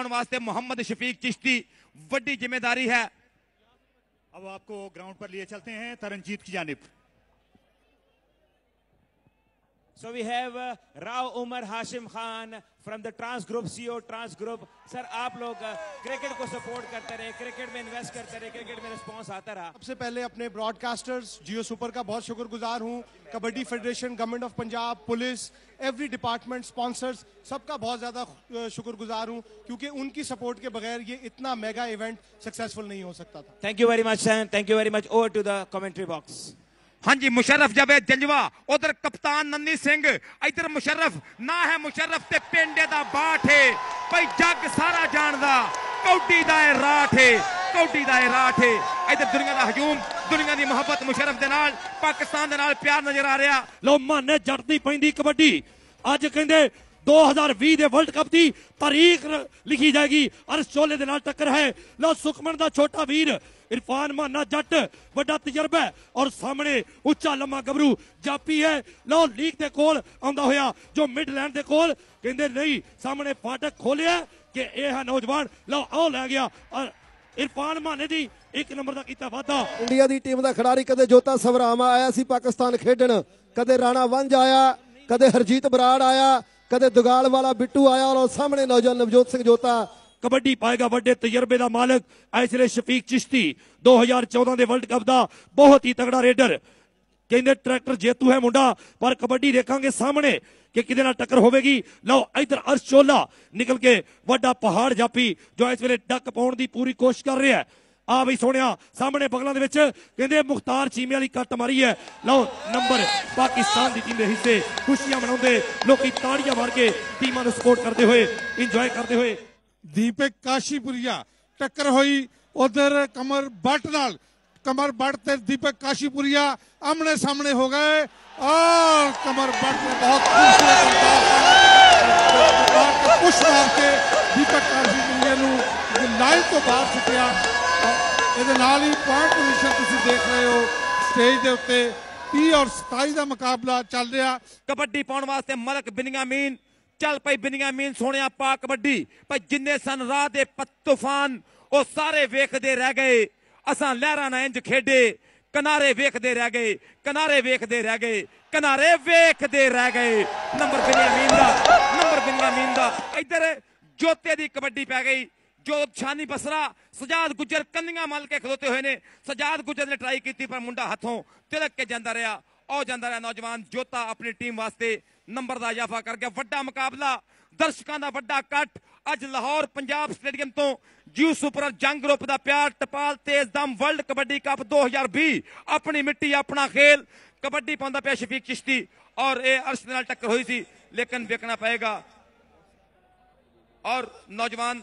ਕਬੱਡੀ ਪਾਉਣ ਵਾਸਤੇ ਮੁਹੰਮਦ ਸ਼ਫੀਕ ਚਿਸ਼ਤੀ ਵੱਡੀ ਜ਼ਿੰਮੇਵਾਰੀ ਹੈ अब आपको ग्राउंड पर लिए चलते हैं तरनजीत की जानिब So we have uh, Rao Umar Hashim Khan from the Trans Group CEO Trans Group. Sir आप लोग क्रिकेट को सपोर्ट करते रहे क्रिकेट में इन्वेस्ट करते रहे क्रिकेट में रिस्पॉन्स आता रहा सबसे पहले अपने ब्रॉडकास्टर्स जियो सुपर का बहुत शुक्रगुजार हूँ kabaddi federation government of Punjab police every department sponsors सबका बहुत ज़्यादा शुक्रगुजार हूँ क्योंकि उनकी सपोर्ट के बगैर ये इतना मेगा इवेंट सक्सेसफुल नहीं हो सकता था thank you very much thank you very much over to the commentary box हाँ जी मुशर्रफ जब है जलवा उधर कप्तान नन्नी सिंह इधर मुशर्रफ ना है मुशर्रफ ते पेंडे का बाठ है भाई जग सारा जानदा कौडी का राठ है ਕੌਡੀ ਦਾ ਇਹ ਰਾਠ। ਏ ਇਧਰ ਦੁਨੀਆ ਦਾ ਹਜੂਮ, ਦੁਨੀਆ ਦੀ ਮੁਹੱਬਤ ਮੁਸ਼ਰਫ ਦੇ ਨਾਲ, ਪਾਕਿਸਤਾਨ ਦੇ ਨਾਲ ਪਿਆਰ ਨਜ਼ਰ ਆ ਰਿਹਾ। ਲੋ ਮਾਨੇ ਜੱਟ ਪੈਂਦੀ ਕਬੱਡੀ। ਅੱਜ ਕਹਿੰਦੇ 2020 ਦੇ ਵਰਲਡ ਕੱਪ ਦੀ ਤਾਰੀਖ ਲਿਖੀ ਜਾਏਗੀ। ਅਰਸ਼ ਚੋਲੇ ਦੇ ਨਾਲ ਟੱਕਰ ਹੈ। ਲੋ ਸੁਖਮਨ ਦਾ ਛੋਟਾ ਵੀਰ, ਇਰਫਾਨ ਮਾਨਾ ਜੱਟ, ਵੱਡਾ ਤਜਰਬਾ ਔਰ ਸਾਹਮਣੇ ਉੱਚਾ ਲੰਮਾ ਗੱਭਰੂ ਜਾਪੀ ਹੈ। ਲੋ ਲੀਗ ਦੇ ਕੋਲ ਆਉਂਦਾ ਹੋਇਆ, ਜੋ ਮਿਡਲੈਂਡ ਦੇ ਕੋਲ, ਕਹਿੰਦੇ ਨਹੀਂ, ਸਾਹਮਣੇ ਫਾਟਕ ਖੋਲਿਆ ਕਿ ਇਹ ਹੈ ਨੌਜਵਾਨ। ਲਓ, ਆਓ ਲੈ ਗਿਆ ਔਰ ਇਰਫਾਨ ਮਾਨੇ ਦੀ ਇੱਕ ਨੰਬਰ ਦਾ ਕੀਤਾ ਵਾਧਾ। ਇੰਡੀਆ ਦੀ ਟੀਮ ਦਾ ਖਿਡਾਰੀ ਕਦੇ ਜੋਤਾ ਸਵਰਾਮਾ ਆਇਆ ਸੀ ਪਾਕਿਸਤਾਨ ਖੇਡਣ ਕਦੇ ਰਾਣਾ ਵੰਜ ਆਇਆ ਕਦੇ ਹਰਜੀਤ ਬਰਾੜ ਆਇਆ ਕਦੇ ਦੁਗਾਲ ਵਾਲਾ ਬਿੱਟੂ ਆਇਆ ਔਰ ਸਾਹਮਣੇ ਨੌਜਵਾਨ ਨਵਜੋਤ ਸਿੰਘ ਜੋਤਾ। ਕਬੱਡੀ ਪਾਏਗਾ ਵੱਡੇ ਤਜਰਬੇ ਦਾ ਮਾਲਕ ਇਸ ਵੇਲੇ ਸ਼ਫੀਕ ਚਿਸ਼ਤੀ 2014 ਦੇ ਵਰਲਡ ਕੱਪ ਦਾ ਬਹੁਤ ਹੀ ਤਗੜਾ ਰੇਡਰ। ਕਹਿੰਦੇ ਟਰੈਕਟਰ ਜੇਤੂ ਹੈ ਮੁੰਡਾ, ਪਰ ਕਬੱਡੀ ਦੇਖਾਂਗੇ ਸਾਹਮਣੇ ਕਿ ਕਿਹਦੇ ਨਾਲ ਟੱਕਰ ਹੋਵੇਗੀ। ਲਓ, ਇਧਰ ਅਰਸ਼ ਨਿਕਲ ਕੇ ਵੱਡਾ ਪਹਾੜ ਜਾਪੀ, ਜੋ ਇਸ ਵੇਲੇ ਡੱਕ ਪਾਉਣ ਦੀ ਪੂਰੀ ਕੋਸ਼ਿਸ਼ ਕਰ ਰਿਹਾ ਹੈ। ਆ ਬਈ ਸੋਹਣਿਆ, ਸਾਹਮਣੇ ਬਗਲਾਂ ਦੇ ਵਿੱਚ ਕਹਿੰਦੇ ਮੁਖਤਾਰ ਚੀਮੇ ਵਾਲੀ ਕੱਟ ਮਾਰੀ ਹੈ। ਲਓ, ਨੰਬਰ ਪਾਕਿਸਤਾਨ ਦੀ ਟੀਮ ਦੇ ਹਿੱਸੇ ਖੁਸ਼ੀਆਂ ਮਨਾਉਂਦੇ, ਲੋਕੀ ਤਾੜੀਆਂ ਮਾਰ ਕੇ ਟੀਮਾਂ ਨੂੰ ਸਪੋਰਟ ਕਰਦੇ ਹੋਏ ਇੰਜੋਏ ਕਰਦੇ ਹੋਏ। ਦੀਪਕ ਕਾਸ਼ੀਪੁਰੀਆ, ਟੱਕਰ ਹੋਈ ਉਧਰ ਕਮਰ ਬੱਟ ਨਾਲ। ਕਮਰ ਬੜ ਤੇ ਦੀਪਕ ਕਾਸ਼ੀਪੁਰੀਆ ਆਮਣੇ ਸਾਹਮਣੇ ਹੋ ਗਏ ਔਰ ਕਮਰ ਬੱਟ ਨੇ ਬਹੁਤ ਖੂਬਸੂਰਤ ਪੁਸ਼ ਮਾਰ ਕੇ ਦੀਪਕ ਕਾਸ਼ੀਪੁਰੀਆ ਨੂੰ ਲਾਈਨ ਤੋਂ ਬਾਹਰ ਸੁੱਟਿਆ ਇਹਦੇ ਨਾਲ ਹੀ ਪੁਆਇੰਟ ਪੋਜੀਸ਼ਨ ਤੁਸੀਂ ਦੇਖ ਰਹੇ ਹੋ ਸਟੇਜ ਦੇ ਉੱਤੇ 30 ਔਰ 27 ਦਾ ਮੁਕਾਬਲਾ ਚੱਲ ਰਿਹਾ ਕਬੱਡੀ ਪਾਉਣ ਵਾਸਤੇ ਮਲਕ ਬਿਨੀਆਮੀਨ ਚੱਲ ਪਈ ਬਿਨੀਆਮੀਨ ਸੋਹਣਿਆ ਪਾ ਕਬੱਡੀ ਭਾਈ ਜਿੰਨੇ ਸਨ ਰਾਹ ਦੇ ਤੂਫਾਨ ਉਹ ਸਾਰੇ ਵੇਖਦੇ ਰਹਿ ਗਏ ਅਸਾਂ ਲਹਿਰਾਂ ਨਾਲ ਇੰਜ ਖੇਡੇ, ਕਿਨਾਰੇ ਵੇਖਦੇ ਰਹਿ ਗਏ, ਕਿਨਾਰੇ ਵੇਖਦੇ ਰਹਿ ਗਏ, ਕਿਨਾਰੇ ਵੇਖਦੇ ਰਹਿ ਗਏ। ਨੰਬਰ ਬਿਨੀਆਮੀਨ ਦਾ ਨੰਬਰ ਬਿਨੀਆਮੀਨ ਦਾ ਇੱਧਰ ਜੋਤੇ ਦੀ ਕਬੱਡੀ ਪੈ ਗਈ। ਜੋਤ ਛਾਨੀ ਬਸਰਾ, ਸਜਾਦ ਗੁੱਜਰ ਕੰਨੀਆਂ ਮਲ ਕੇ ਖਲੋਤੇ ਹੋਏ ਨੇ। ਸਜਾਦ ਗੁੱਜਰ ਨੇ ਟਰਾਈ ਕੀਤੀ, ਪਰ ਮੁੰਡਾ ਹੱਥੋਂ ਤਿਲਕ ਕੇ ਜਾਂਦਾ ਰਿਹਾ। ਉਹ ਜਾਂਦਾ ਰਿਹਾ ਨੌਜਵਾਨ ਜੋਤਾ ਆਪਣੀ ਟੀਮ ਵਾਸਤੇ ਨੰਬਰ ਦਾ ਇਜ਼ਾਫਾ ਕਰ ਗਿਆ। ਵੱਡਾ ਮੁਕਾਬਲਾ, ਦਰਸ਼ਕਾਂ ਦਾ ਵੱਡਾ ਇਕੱਠ। ਅੱਜ ਲਾਹੌਰ ਪੰਜਾਬ ਸਟੇਡੀਅਮ ਤੋਂ ਜੀਓ ਸੁਪਰ ਜੰਗ ਗਰੁੱਪ ਦਾ ਪਿਆਰ, ਟਪਾਲ, ਤੇਜ਼ ਵਰਲਡ ਕਬੱਡੀ ਕੱਪ 2020 ਆਪਣੀ ਮਿੱਟੀ, ਆਪਣਾ ਖੇਲ। ਕਬੱਡੀ ਪਾਉਂਦਾ ਪਿਆ ਸ਼ਫੀਕ ਚਿਸ਼ਤੀ ਔਰ ਇਹ ਅਰਸ਼ ਨਾਲ ਟੱਕਰ ਹੋਈ ਸੀ, ਲੇਕਿਨ ਵੇਖਣਾ ਪਏਗਾ। ਔਰ ਨੌਜਵਾਨ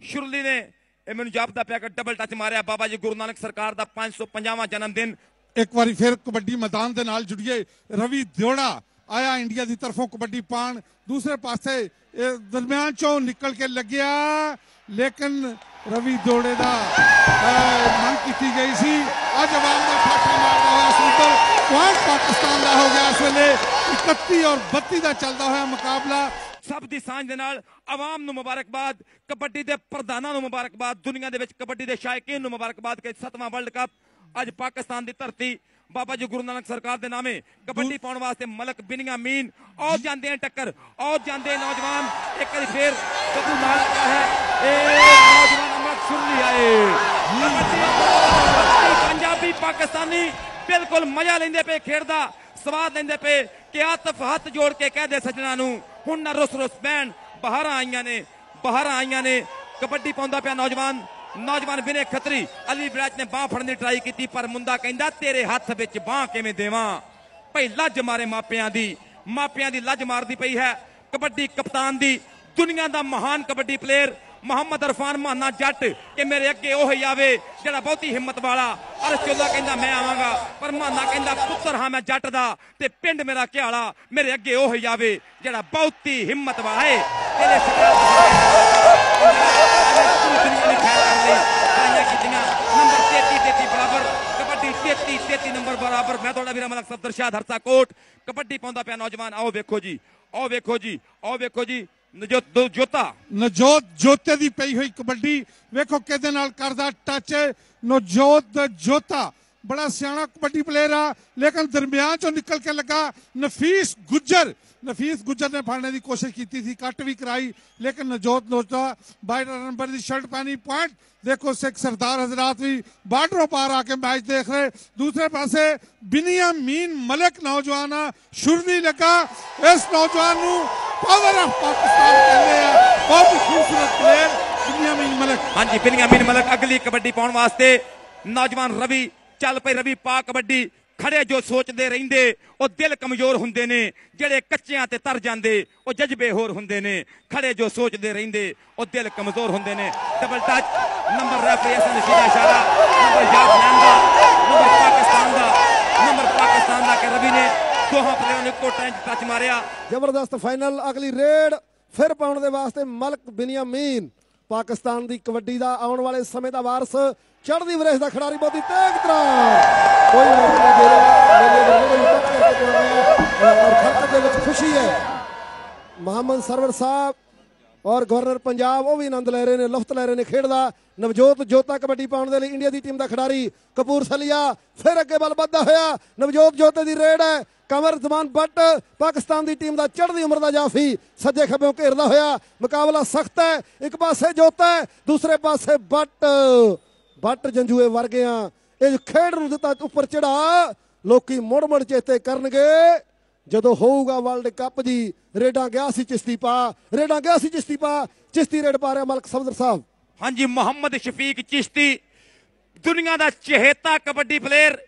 ਸ਼ੁਰਲੀ ਨੇ ਇਹ ਮੈਨੂੰ ਜਾਪਦਾ ਪਿਆ ਕਿ ਡਬਲ ਟੱਚ ਮਾਰਿਆ। ਬਾਬਾ ਜੀ ਗੁਰੂ ਨਾਨਕ ਸਰਕਾਰ ਦਾ 550ਵਾਂ ਜਨਮ ਦਿਨ ਇੱਕ ਵਾਰੀ ਫਿਰ ਕਬੱਡੀ ਮੈਦਾਨ ਦੇ ਨਾਲ ਜੁੜੀਏ। ਰਵੀ ਦਿਓੜਾ ਆਇਆ ਇੰਡੀਆ ਦੀ ਤਰਫੋਂ ਕਬੱਡੀ ਪਾਣ। ਦੂਸਰੇ ਪਾਸੇ ਇਹ ਦਰਮਿਆਨ ਚੋਂ ਨਿਕਲ ਕੇ ਲੱਗਿਆ। ਲੇਕਿਨ ਰਵੀ ਦਿਓੜੇ ਦਾ ਮੰਗ ਕੀਤੀ ਗਈ ਸੀ। ਅੱਜ ਆਵਾਮ ਦਾ ਫਾਟਾ ਮਾਰਦਾ ਹੋਇਆ ਸੁੰਦਰ ਪੁਆਇੰਟ ਪਾਕਿਸਤਾਨ ਦਾ ਹੋ ਗਿਆ ਇਸ ਵੇਲੇ। 31 ਔਰ 32 ਦਾ ਚੱਲਦਾ ਹੋਇਆ ਮੁਕਾਬਲਾ। ਸਭ ਦੀ ਸਾਂਝ ਦੇ ਨਾਲ ਆਵਾਮ ਨੂੰ ਮੁਬਾਰਕਬਾਦ, ਕਬੱਡੀ ਦੇ ਪ੍ਰਧਾਨਾਂ ਨੂੰ ਮੁਬਾਰਕਬਾਦ, ਦੁਨੀਆ ਦੇ ਵਿੱਚ ਕਬੱਡੀ ਦੇ ਸ਼ਾਇਕੀਨ ਨੂੰ ਮੁਬਾਰਕਬਾਦ ਕਿ ਸੱਤਵਾਂ ਵਰਲਡ ਕੱਪ ਅੱਜ ਪਾਕਿਸਤਾਨ ਦੀ ਧਰਤੀ ਬਾਬਾ ਜੀ ਗੁਰੂ ਨਾਨਕ ਸਰਕਾਰ ਦੇ ਨਾਮੇ ਕਬੱਡੀ ਪਾਉਣ ਵਾਸਤੇ ਮਲਕ ਬਿਨੀਆ ਮੀਨ ਆਉ ਜਾਂਦੇ ਆ ਟੱਕਰ ਆਉ ਜਾਂਦੇ ਨੌਜਵਾਨ। ਇੱਕ ਵਾਰੀ ਫੇਰ ਕਦੂ ਨਾਲ ਲੱਗਾ ਹੈ। ਇਹ ਨੌਜਵਾਨ ਅਮਰਤ ਸੁਰਲੀ ਆਏ। ਪੰਜਾਬੀ ਪਾਕਿਸਤਾਨੀ ਬਿਲਕੁਲ ਮਜ਼ਾ ਲੈਂਦੇ ਪਏ ਖੇਡ ਦਾ ਸਵਾਦ ਲੈਂਦੇ ਪਏ। ਕਿ ਆਤਫ ਹੱਥ ਜੋੜ ਕੇ ਕਹਦੇ ਸੱਜਣਾ ਨੂੰ ਹੁਣ ਨਾ ਰੁਸ ਰੁਸ ਪੈਣ ਬਹਾਰਾਂ ਆਈਆਂ ਨੇ ਬਹਾਰਾਂ ਆਈਆਂ ਨੇ। ਕਬੱਡੀ ਪਾਉਂਦਾ ਪਿਆ ਨੌਜਵਾਨ। ਨੌਜਵਾਨ ਵਿਨੇ ਖੱਤਰੀ, ਅਲੀ ਬਰਾਜ ਨੇ ਬਾਹ ਫੜਨ ਦੀ ਟਰਾਈ ਕੀਤੀ, ਪਰ ਮੁੰਡਾ ਕਹਿੰਦਾ, ਤੇਰੇ ਹੱਥ ਵਿੱਚ ਬਾਹ ਕਿਵੇਂ ਦੇਵਾਂ? ਭਈ ਲੱਜ ਮਾਰੇ ਮਾਪਿਆਂ ਦੀ। ਮਾਪਿਆਂ ਦੀ ਲੱਜ ਮਾਰਦੀ ਪਈ ਹੈ। ਕਬੱਡੀ ਕਪਤਾਨ ਦੀ, ਦੁਨੀਆ ਦਾ ਮਹਾਨ ਕਬੱਡੀ ਪਲੇਅਰ ਮੁਹੰਮਦ ਅਰਫਾਨ ਮਾਨਾ ਜੱਟ, ਕਿ ਮੇਰੇ ਅੱਗੇ ਉਹ ਹੀ ਆਵੇ, ਜਿਹੜਾ ਬਹੁਤੀ ਹਿੰਮਤ ਵਾਲਾ। ਅਰਸ਼ੁੱਲਾ ਕਹਿੰਦਾ, ਮੈਂ ਆਵਾਂਗਾ। ਪਰ ਮਾਨਾ ਕਹਿੰਦਾ, ਪੁੱਤਰ ਹਾਂ ਮੈਂ ਜੱਟ ਦਾ, ਤੇ ਪਿੰਡ ਮੇਰਾ ਘਿਆਲਾ, ਮੇਰੇ ਅੱਗੇ ਉਹ ਹੀ ਆਵੇ, ਜਿਹੜਾ ਬਹੁਤੀ ਹਿੰਮਤ ਵਾਲਾ ਹੈ। ਤੇਰੇ ਦੁਨੀਆ ਦੀ ਖੈਰ ਕਰ ਲਈ ਸਾਈਆਂ ਕੀਤੀਆਂ ਨੰਬਰ 33 33 ਬਰਾਬਰ ਕਬੱਡੀ 33 33 ਨੰਬਰ ਬਰਾਬਰ ਮੈਂ ਤੁਹਾਡਾ ਵੀਰਾ ਮਲਕ ਸਫਦਰ ਹਰਸਾ ਕੋਟ ਕਬੱਡੀ ਪਾਉਂਦਾ ਪਿਆ ਨੌਜਵਾਨ ਆਓ ਵੇਖੋ ਜੀ ਆਓ ਵੇਖੋ ਜੀ ਆਓ ਵੇਖੋ ਜੀ ਨਜੋਤ ਜੋਤਾ ਨਜੋਤ ਜੋਤੇ ਦੀ ਪਈ ਹੋਈ ਕਬੱਡੀ। ਵੇਖੋ ਕਿਹਦੇ ਨਾਲ ਕਰਦਾ ਟੱਚ ਨਜੋਤ ਜੋਤਾ। ਬੜਾ ਸਿਆਣਾ ਕਬੱਡੀ ਪਲੇਅਰ ਆ, ਲੇਕਿਨ ਦਰਮਿਆਨ ਚੋਂ ਨਿਕਲ ਕੇ ਲੱਗਾ ਨਫੀਸ ਗੁੱਜਰ। ਨਫੀਸ ਗੁੱਜਰ ਨੇ ਫੜਨੇ ਦੀ ਕੋਸ਼ਿਸ਼ ਕੀਤੀ ਸੀ, ਕੱਟ ਵੀ ਕਰਾਈ, ਲੇਕਿਨ ਨਜੋਤ ਨੋਤਾ 22 ਨੰਬਰ ਦੀ ਸ਼ਰਟ ਪਾਣੀ ਪੁਆਇੰਟ ਦੇਖੋ ਸਿੱਖ ਸਰਦਾਰ ਹਜ਼ਰਤ ਵੀ ਬਾਰਡਰੋਂ ਪਾਰ ਆ ਕੇ ਮੈਚ ਦੇਖ ਰਹੇ। ਦੂਸਰੇ ਪਾਸੇ ਬਿਨੀਆਮੀਨ ਮਲਕ ਨੌਜਵਾਨ ਆ ਸ਼ੁਰਨੀ ਲੱਗਾ। ਇਸ ਨੌਜਵਾਨ ਨੂੰ ਪਾਵਰ ਆਫ ਪਾਕਿਸਤਾਨ ਕਹਿੰਦੇ ਆ। ਬਹੁਤ ਖੂਬਸੂਰਤ ਪਲੇਅਰ ਬਿਨੀਆਮੀਨ ਮਲਕ। ਹਾਂਜੀ, ਬਿਨੀਆਮੀਨ ਮਲਕ ਅਗਲੀ ਕਬੱਡੀ ਪਾਉਣ ਵਾਸਤੇ ਨੌਜਵਾਨ ਰਵੀ ਚੱਲ ਪਈ ਰਵੀ ਪਾ ਕਬੱਡੀ, ਖੜੇ ਜੋ ਸੋਚਦੇ ਰਹਿੰਦੇ, ਉਹ ਦਿਲ ਕਮਜ਼ੋਰ ਹੁੰਦੇ ਨੇ, ਜਿਹੜੇ ਕੱਚਿਆਂ ਤੇ ਤਰ ਜਾਂਦੇ, ਉਹ ਜਜ਼ਬੇ ਹੋਰ ਹੁੰਦੇ ਨੇ, ਖੜੇ ਜੋ ਸੋਚਦੇ ਰਹਿੰਦੇ, ਉਹ ਦਿਲ ਕਮਜ਼ੋਰ ਹੁੰਦੇ ਨੇ। Double touch number referee Hasan ਸਿੱਧਾ ਇਸ਼ਾਰਾ ਨੰਬਰ ਜਾਫਲੈਨ ਦਾ ਨੰਬਰ ਪਾਕਿਸਤਾਨ ਦਾ ਨੰਬਰ ਪਾਕਿਸਤਾਨ ਦਾ ਕਿ ਰਵੀ ਨੇ ਦੋਹਾਂ ਪਲੇਅਰਾਂ ਨੇ ਕੋਟਾਂ 'ਚ ਟੱਚ ਮਾਰਿਆ। ਜ਼ਬਰਦਸਤ ਫਾਈਨਲ ਅਗਲੀ ਰੇਡ ਫਿਰ ਪਾਉਣ ਦੇ ਵਾਸਤੇ ਮਲਕ ਬਿਨੀਆਮੀਨ। ਪਾਕਿਸਤਾਨ ਦੀ ਕਬੱਡੀ ਦਾ ਆਉਣ ਵਾਲੇ ਸਮੇਂ ਦਾ ਵਾਰਸ ਚੜ੍ਹਦੀ ਵਰੇਸ ਦਾ ਖਿਡਾਰੀ ਬਹੁਤੀ ਤੇਗ ਤਰ੍ਹਾਂ ਕੋਈ ਮੌਕਾ ਨਹੀਂ ਦੇ ਰਿਹਾ। ਮੇਲੇ ਦੇ ਰੋੜੇ ਨੂੰ ਕਰਕੇ ਜੋ ਔਰ ਖਰਚ ਦੇ ਵਿੱਚ ਖੁਸ਼ੀ ਹੈ। ਮੁਹੰਮਦ ਸਰਵਰ ਸਾਹਿਬ ਔਰ ਗਵਰਨਰ ਪੰਜਾਬ ਉਹ ਵੀ ਆਨੰਦ ਲੈ ਰਹੇ ਨੇ, ਲੁਫਤ ਲੈ ਰਹੇ ਨੇ ਖੇਡ ਦਾ ਨਵਜੋਤ ਜੋਤਾ ਕਬੱਡੀ ਪਾਉਣ ਦੇ ਲਈ ਇੰਡੀਆ ਦੀ ਟੀਮ ਦਾ ਖਿਡਾਰੀ ਕਪੂਰ ਸਲੀਆ ਫਿਰ ਅੱਗੇ ਬਲ ਵੱਧਦਾ ਹੋਇਆ ਨਵਜੋਤ ਜੋਤੇ ਦੀ ਰੇਡ ਹੈ। ਕਮਰ ਜ਼ਮਾਨ ਬੱਟ ਪਾਕਿਸਤਾਨ ਦੀ ਟੀਮ ਦਾ ਚੜ੍ਹਦੀ ਉਮਰ ਦਾ ਜਾਫੀ ਸੱਜੇ ਖੱਬਿਓਂ ਘੇਰਦਾ ਹੋਇਆ ਮੁਕਾਬਲਾ ਸਖਤ ਹੈ ਇੱਕ ਪਾਸੇ ਜੋਤਾ ਹੈ ਦੂਸਰੇ ਪਾਸੇ ਬੱਟ ਬੱਟ ਜੰਜੂਏ ਵਰਗਿਆਂ ਇਹ ਖੇਡ ਨੂੰ ਦਿੱਤਾ ਉੱਪਰ ਚੜਾ ਲੋਕੀ ਮੁੜ ਮੁੜ ਚੇਤੇ ਕਰਨਗੇ ਜਦੋਂ ਹੋਊਗਾ ਵਰਲਡ ਕੱਪ ਦੀ ਰੇਡਾਂ ਗਿਆ ਸੀ ਚਿਸ਼ਤੀ ਪਾ ਰੇਡਾਂ ਗਿਆ ਸੀ ਚਿਸ਼ਤੀ ਪਾ ਚਿਸ਼ਤੀ ਰੇਡ ਪਾ ਰਿਹਾ ਮਲਕ ਸਫਦਰ ਸਾਹਿਬ ਹਾਂਜੀ ਮੁਹੰਮਦ ਸ਼ਫੀਕ ਚਿਸ਼ਤੀ ਦੁਨੀਆ ਦਾ ਚਹੇਤਾ ਕਬੱਡੀ ਪਲੇਅਰ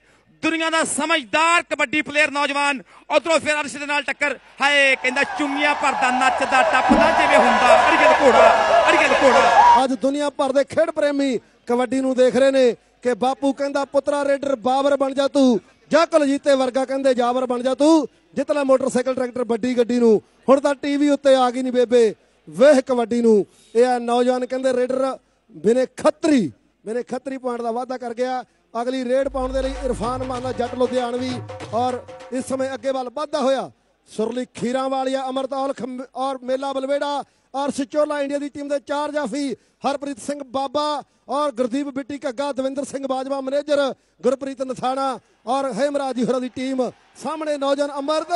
ਦੁਨੀਆ ਦਾ ਸਮਝਦਾਰ ਕਬੱਡੀ ਪਲੇਅਰ ਨੌਜਵਾਨ ਉਧਰੋਂ ਫਿਰ ਅਰਸ਼ ਦੇ ਨਾਲ ਟੱਕਰ। ਹਾਏ, ਕਹਿੰਦਾ ਚੁੰਮੀਆਂ ਭਰਦਾ ਨੱਚਦਾ ਟੱਪਦਾ ਜਿਵੇਂ ਹੁੰਦਾ। ਅੜਗਲ ਘੋੜਾ ਅੜਗਲ ਘੋੜਾ। ਅੱਜ ਦੁਨੀਆ ਭਰ ਦੇ ਖੇਡ ਪ੍ਰੇਮੀ ਕਬੱਡੀ ਨੂੰ ਦੇਖ ਰਹੇ ਨੇ ਕਿ ਬਾਪੂ ਕਹਿੰਦਾ, ਪੁੱਤਰਾ, ਰੇਡਰ ਬਾਬਰ ਬਣ ਜਾ ਤੂੰ। ਜਾਂ ਕੁਲਜੀਤੇ ਵਰਗਾ ਕਹਿੰਦੇ, ਜਾਬਰ ਬਣ ਜਾ ਤੂੰ। ਜਿੱਤ ਲੈ ਮੋਟਰਸਾਈਕਲ ਟਰੈਕਟਰ, ਵੱਡੀ ਗੱਡੀ ਨੂੰ। ਹੁਣ ਤਾਂ ਟੀਵੀ ਉੱਤੇ ਆ ਗਈ ਨਹੀਂ ਬੇਬੇ। ਵੇਖ ਕਬੱਡੀ ਨੂੰ। ਇਹ ਆ ਨੌਜਵਾਨ ਕਹਿੰਦੇ, ਰੇਡਰ ਬਿਨੇ ਖੱਤਰੀ ਬਿਨੇ ਖੱਤਰੀ ਪੁਆਇੰਟ ਦਾ ਵਾਅਦਾ ਕਰ ਗਿਆ। ਅਗਲੀ ਰੇਡ ਪਾਉਣ ਦੇ ਲਈ ਇਰਫਾਨ ਮਾਨਾ ਜੱਟ ਲੁਧਿਆਣਵੀ ਔਰ ਇਸ ਸਮੇਂ ਅੱਗੇ ਵੱਲ ਵੱਧਦਾ ਹੋਇਆ ਸੁਰਲੀ ਖੀਰਾਂ ਵਾਲੀਆ ਅਮਰਤਾਲ ਖੰਬ- ਔਰ ਮੇਲਾ ਬਲਵੇੜਾ ਔਰ ਸਿਚੋਲਾ ਇੰਡੀਆ ਦੀ ਟੀਮ ਦੇ ਚਾਰ ਜਾਫੀ, ਹਰਪ੍ਰੀਤ ਸਿੰਘ ਬਾਬਾ ਔਰ ਗੁਰਦੀਪ ਬਿੱਟੀ ਘੱਗਾ, ਦਵਿੰਦਰ ਸਿੰਘ ਬਾਜਵਾ, ਮੈਨੇਜਰ ਗੁਰਪ੍ਰੀਤ ਨਥਾਣਾ ਔਰ ਹੇਮਰਾਜ ਜੀ ਹੋਰਾਂ ਦੀ ਟੀਮ। ਸਾਹਮਣੇ ਨੌਜਵਾਨ ਅਮਰਦ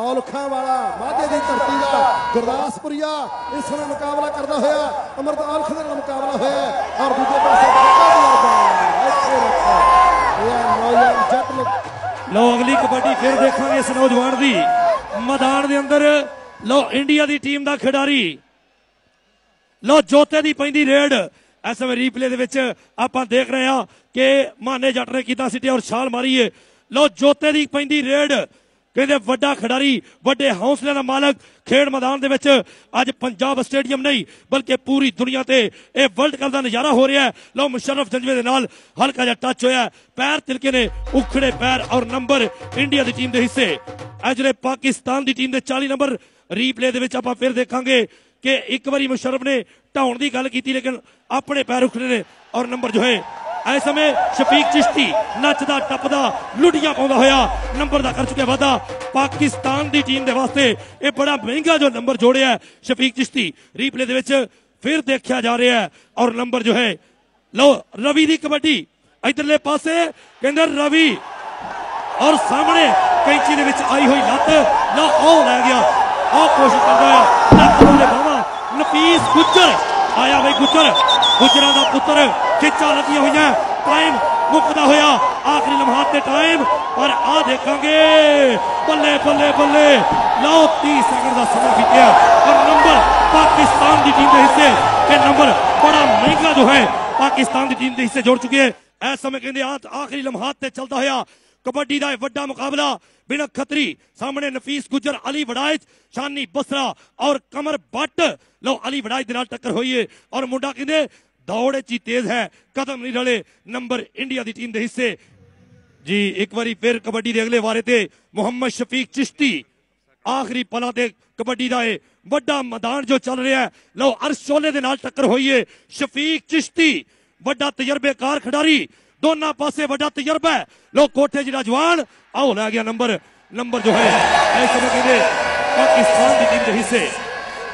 ਔਲਖਾਂ ਵਾਲਾ, ਮਾਝੇ ਦੀ ਧਰਤੀ ਦਾ ਗੁਰਦਾਸਪੁਰੀਆ ਇਸ ਸਮੇਂ ਮੁਕਾਬਲਾ ਕਰਦਾ ਹੋਇਆ ਅਮਰਦ ਔਲਖ ਦੇ ਨਾਲ ਮੁਕਾਬਲਾ ਹੋਇਆ, ਔਰ ਦੂਜੇ ਪਾਸੇ ਬੱਕਾ ਅਗਲੀ ਕਬੱਡੀ ਫਿਰ ਦੇਖਾਂਗੇ ਇਸ ਨੌਜਵਾਨ ਦੀ। ਮੈਦਾਨ ਦੇ ਅੰਦਰ ਲੋ ਇੰਡੀਆ ਦੀ ਟੀਮ ਦਾ ਖਿਡਾਰੀ। ਲੋ ਜੋਤੇ ਦੀ ਪੈਂਦੀ ਰੇਡ। ਇਸ ਸਮੇਂ ਰੀਪਲੇ ਦੇ ਵਿੱਚ ਆਪਾਂ ਦੇਖ ਰਹੇ ਹਾਂ ਕਿ ਮਾਨੇ ਜੱਟ ਨੇ ਕੀਤਾ ਸਿੱਟਿਆ ਔਰ ਛਾਲ ਮਾਰੀਏ ਲੋ ਜੋਤੇ ਦੀ ਪੈਂਦੀ ਰੇਡ। ਕਹਿੰਦੇ ਵੱਡਾ ਖਿਡਾਰੀ, ਵੱਡੇ ਹੌਸਲੇ ਦਾ ਮਾਲਕ ਖੇਡ ਮੈਦਾਨ ਦੇ ਵਿੱਚ ਅੱਜ ਪੰਜਾਬ ਸਟੇਡੀਅਮ ਨਹੀਂ, ਬਲਕਿ ਪੂਰੀ ਦੁਨੀਆ ਤੇ ਇਹ ਵਰਲਡ ਕੱਪ ਦਾ ਨਜ਼ਾਰਾ ਹੋ ਰਿਹਾ ਹੈ। ਲਓ, ਮੁਸ਼ਰਫ ਜੰਜਵੇ ਦੇ ਨਾਲ ਹਲਕਾ ਜਿਹਾ ਟੱਚ ਹੋਇਆ ਪੈਰ ਤਿਲਕੇ ਨੇ ਉਖੜੇ ਪੈਰ ਔਰ ਨੰਬਰ ਇੰਡੀਆ ਦੀ ਟੀਮ ਦੇ ਹਿੱਸੇ। ਇਹ ਪਾਕਿਸਤਾਨ ਦੀ ਟੀਮ ਦੇ 40 ਨੰਬਰ ਰੀਪਲੇ ਦੇ ਵਿੱਚ ਆਪਾਂ ਫਿਰ ਦੇਖਾਂਗੇ ਕਿ ਇੱਕ ਵਾਰੀ ਮੁਸ਼ਰਫ ਨੇ ਢਾਉਣ ਦੀ ਗੱਲ ਕੀਤੀ, ਲੇਕਿਨ ਆਪਣੇ ਪੈਰ ਉਖੜੇ ਨੇ ਔਰ ਨੰਬਰ ਜੋ ਹੈ ਇਸ ਸਮੇਂ ਸ਼ਫੀਕ ਚਿਸ਼ਤੀ ਨੱਚਦਾ ਟੱਪਦਾ, ਲੁੱਡੀਆਂ ਪਾਉਂਦਾ ਹੋਇਆ ਨੰਬਰ ਦਾ ਕਰ ਚੁੱਕਿਆ ਵਾਦਾ ਪਾਕਿਸਤਾਨ ਦੀ ਟੀਮ ਦੇ ਵਾਸਤੇ ਇਹ ਬੜਾ ਮਹਿੰਗਾ ਜੋ ਨੰਬਰ ਜੋੜਿਆ ਸ਼ਫੀਕ ਚਿਸ਼ਤੀ। ਰੀਪਲੇ ਦੇ ਵਿੱਚ ਫਿਰ ਦੇਖਿਆ ਜਾ ਰਿਹਾ ਹੈ ਔਰ ਨੰਬਰ ਜੋ ਹੈ, ਲਓ, ਰਵੀ ਦੀ ਕਬੱਡੀ। ਇਧਰਲੇ ਪਾਸੇ ਕਹਿੰਦੇ ਰਵੀ ਔਰ ਸਾਹਮਣੇ ਕੈਂਚੀ ਦੇ ਵਿੱਚ ਆਈ ਹੋਈ ਲੱਤ। ਨਾ ਉਹ ਲੈ ਗਿਆ। ਉਹ ਕੋਸ਼ਿਸ਼ ਕਰਦਾ ਹੈ ਲੱਤ ਨੂੰ ਬਾਵਾ ਨਫੀਸ ਗੁੱਜਰ, ਆਇਆ ਬਈ ਗੁੱਜਰ। ਗੁੱਜਰਾਂ ਦਾ ਪੁੱਤਰ ਖਿੱਚਾਂ ਲੱਗੀਆਂ ਹੋਈਆਂ ਟਾਈਮ ਮੁੱਕਦਾ ਹੋਇਆ ਆਖਰੀ ਲਮਹਾਤ ਤੇ ਟਾਈਮ ਪਰ ਆ ਦੇਖਾਂਗੇ ਬੱਲੇ ਬੱਲੇ ਬੱਲੇ ਲਓ 30 ਸੈਕਿੰਡ ਦਾ ਸਮਾਂ ਬੀਤਿਆ ਔਰ ਨੰਬਰ ਪਾਕਿਸਤਾਨ ਦੀ ਟੀਮ ਦੇ ਹਿੱਸੇ ਇਹ ਨੰਬਰ ਬੜਾ ਮਹਿੰਗਾ ਜੋ ਹੈ ਪਾਕਿਸਤਾਨ ਦੀ ਟੀਮ ਦੇ ਹਿੱਸੇ ਜੁੜ ਚੁੱਕੇ ਹੈ ਇਸ ਸਮੇਂ ਕਹਿੰਦੇ ਆ ਆਖਰੀ ਲਮਹਾਤ ਤੇ ਚੱਲਦਾ ਹੋਇਆ ਕਬੱਡੀ ਦਾ ਇਹ ਵੱਡਾ ਮੁਕਾਬਲਾ ਬਿਨ ਖਤਰੀ ਸਾਹਮਣੇ ਨਫੀਸ ਗੁਜਰ ਅਲੀ ਵੜਾਇਚ ਸ਼ਾਨੀ ਬਸਰਾ ਔਰ ਕਮਰ ਬੱਟ ਲਓ ਅਲੀ ਵੜਾਇਚ ਦੇ ਨਾਲ ਟੱਕਰ ਹੋਈ ਹੈ ਔਰ ਮੁੰਡਾ ਕਹਿੰਦੇ ਦੌੜ ਚ ਤੇਜ਼ ਹੈ। ਕਦਮ ਨਹੀਂ ਰਲੇ। ਨੰਬਰ ਇੰਡੀਆ ਦੀ ਟੀਮ ਦੇ ਹਿੱਸੇ। ਜੀ, ਇੱਕ ਵਾਰੀ ਫਿਰ ਕਬੱਡੀ ਦੇ ਅਗਲੇ ਵਾਰੇ ਤੇ ਮੁਹੰਮਦ ਸ਼ਫੀਕ ਚਿਸ਼ਤੀ ਆਖਰੀ ਪਲਾਂ ਤੇ ਕਬੱਡੀ ਦਾ ਇਹ ਵੱਡਾ ਮੈਦਾਨ ਜੋ ਚੱਲ ਰਿਹਾ ਹੈ। ਲਓ, ਅਰਸ਼ ਦੇ ਨਾਲ ਟੱਕਰ ਹੋਈ ਹੈ ਸ਼ਫੀਕ ਚਿਸ਼ਤੀ, ਵੱਡਾ ਤਜਰਬੇਕਾਰ ਖਿਡਾਰੀ। ਦੋਨਾਂ ਪਾਸੇ ਵੱਡਾ ਤਜਰਬਾ ਹੈ। ਲੋ ਕੋਠੇ ਜਿਹੜਾ ਜਵਾਨ ਆਓ, ਲੈ ਗਿਆ ਨੰਬਰ। ਨੰਬਰ ਜੋ ਹੈ ਇਹ ਸਮੇਂ ਕਹਿੰਦੇ ਪਾਕਿਸਤਾਨ ਦੀ ਟੀਮ ਦੇ ਹਿੱਸੇ।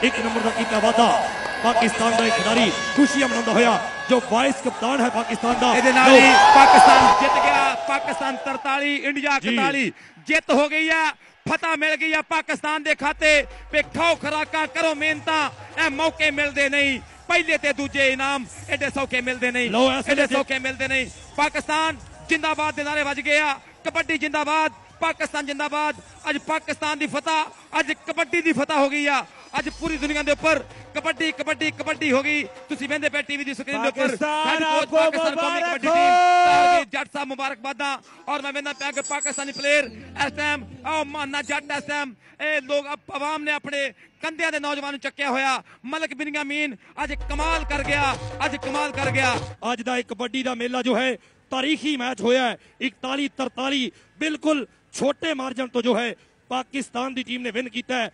ਇੱਕ ਨੰਬਰ ਦਾ ਕੀਤਾ ਵਾਧਾ। ਪਾਕਿਸਤਾਨ ਦਾ ਇੱਕ ਖਿਡਾਰੀ ਖੁਸ਼ੀਆਂ ਮਨਾਉਂਦਾ ਹੋਇਆ ਜੋ ਵਾਈਸ ਕਪਤਾਨ ਹੈ ਪਾਕਿਸਤਾਨ ਦਾ। ਇਹਦੇ ਨਾਲ ਹੀ ਪਾਕਿਸਤਾਨ ਜਿੱਤ ਗਿਆ ਪਾਕਿਸਤਾਨ 43 ਇੰਡੀਆ ਜੀ। 41 ਜਿੱਤ ਹੋ ਗਈ ਆ ਫਤਹ ਮਿਲ ਗਈ ਆ ਪਾਕਿਸਤਾਨ ਦੇ ਖਾਤੇ। ਵੀ ਖਾਓ ਖਰਾਕਾਂ ਕਰੋ ਮਿਹਨਤਾਂ ਇਹ ਮੌਕੇ ਮਿਲਦੇ ਨਹੀਂ। ਪਹਿਲੇ ਤੇ ਦੂਜੇ ਇਨਾਮ ਐਡੇ ਸੌਕੇ ਮਿਲਦੇ ਨਹੀਂ। ਐਡੇ ਸੌਕੇ ਮਿਲਦੇ ਨਹੀਂ। ਪਾਕਿਸਤਾਨ ਜਿੰਦਾਬਾਦ ਦੇ ਨਾਰੇ ਵੱਜ ਗਏ ਆ ਕਬੱਡੀ ਜਿੰਦਾਬਾਦ ਪਾਕਿਸਤਾਨ ਜਿੰਦਾਬਾਦ। ਅੱਜ ਪਾਕਿਸਤਾਨ ਦੀ ਫਤਹ ਅੱਜ ਕਬੱਡੀ ਦੀ ਫਤਹ ਹੋ ਗਈ ਆ। ਅੱਜ ਪੂਰੀ ਦੁਨੀਆ ਦੇ ਉੱਪਰ ਕਬੱਡੀ ਕਬੱਡੀ ਕਬੱਡੀ ਹੋ ਗਈ। ਤੁਸੀਂ ਵੇਂਦੇ ਪਏ ਟੀਵੀ ਦੀ ਸਕਰੀਨ ਦੇ ਉੱਪਰ। ਸਾਡੀ ਕੋਚ ਪਾਕਿਸਤਾਨ ਕੌਮੀ ਕਬੱਡੀ ਟੀਮ। ਜੱਟ ਸਾਹਿਬ ਮੁਬਾਰਕਬਾਦਾਂ। ਔਰ ਮੈਂ ਵੇਂਦਾ ਪਿਆ ਕਿ ਪਾਕਿਸਤਾਨੀ ਪਲੇਅਰ ਇਸ ਟਾਈਮ ਆ ਮਾਨਾ ਜੱਟ ਇਸ ਟਾਈਮ ਇਹ ਲੋਕ ਆਵਾਮ ਨੇ ਆਪਣੇ ਕੰਧਿਆਂ ਦੇ ਨੌਜਵਾਨ ਨੂੰ ਚੱਕਿਆ ਹੋਇਆ। ਮਲਕ ਬਿਨਿਆਮੀਨ ਅੱਜ ਕਮਾਲ ਕਰ ਗਿਆ ਅੱਜ ਕਮਾਲ ਕਰ ਗਿਆ। ਅੱਜ ਦਾ ਇੱਕ ਕਬੱਡੀ ਦਾ ਮੇਲਾ ਜੋ ਹੈ ਤਾਰੀਖੀ ਮੈਚ ਹੋਇਆ ਹੈ। 41 43 ਬਿਲਕੁਲ ਛੋਟੇ ਮਾਰਜਨ ਤੋਂ ਜੋ ਹੈ ਪਾਕਿਸਤਾਨ ਦੀ ਟੀਮ ਨੇ ਵਿਨ ਕੀਤਾ ਹੈ।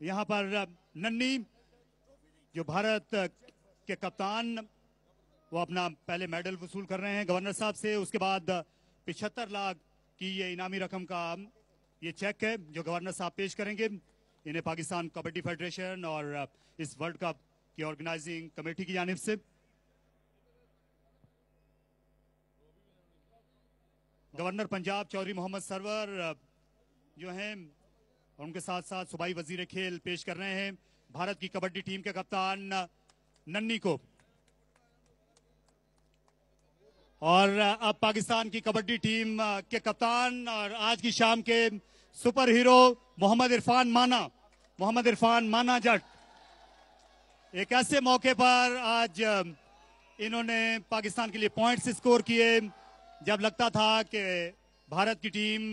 यहाँ पर नन्नी, जो भारत के कप्तान, वो अपना पहले मेडल वसूल कर रहे हैं गवर्नर साहब से। उसके बाद पिछहत्तर लाख की ये इनामी रकम का ये चेक है, जो गवर्नर साहब पेश करेंगे। इन्हें पाकिस्तान कबड्डी फेडरेशन और इस वर्ल्ड कप की ऑर्गेनाइजिंग कमेटी की जानिब से। गवर्नर पंजाब चौधरी मोहम्मद सरवर जो हैं और उनके साथ साथ सूबाई वज़ीर खेल पेश कर रहे हैं। भारत की कबड्डी टीम के कप्तान नन्नी को। और अब पाकिस्तान की कबड्डी टीम के कप्तान और आज की शाम के सुपर हीरो मोहम्मद इरफान माना, मोहम्मद इरफान माना जट। एक ऐसे मौके पर आज इन्होंने पाकिस्तान के लिए पॉइंट्स स्कोर किए, जब लगता था कि भारत की टीम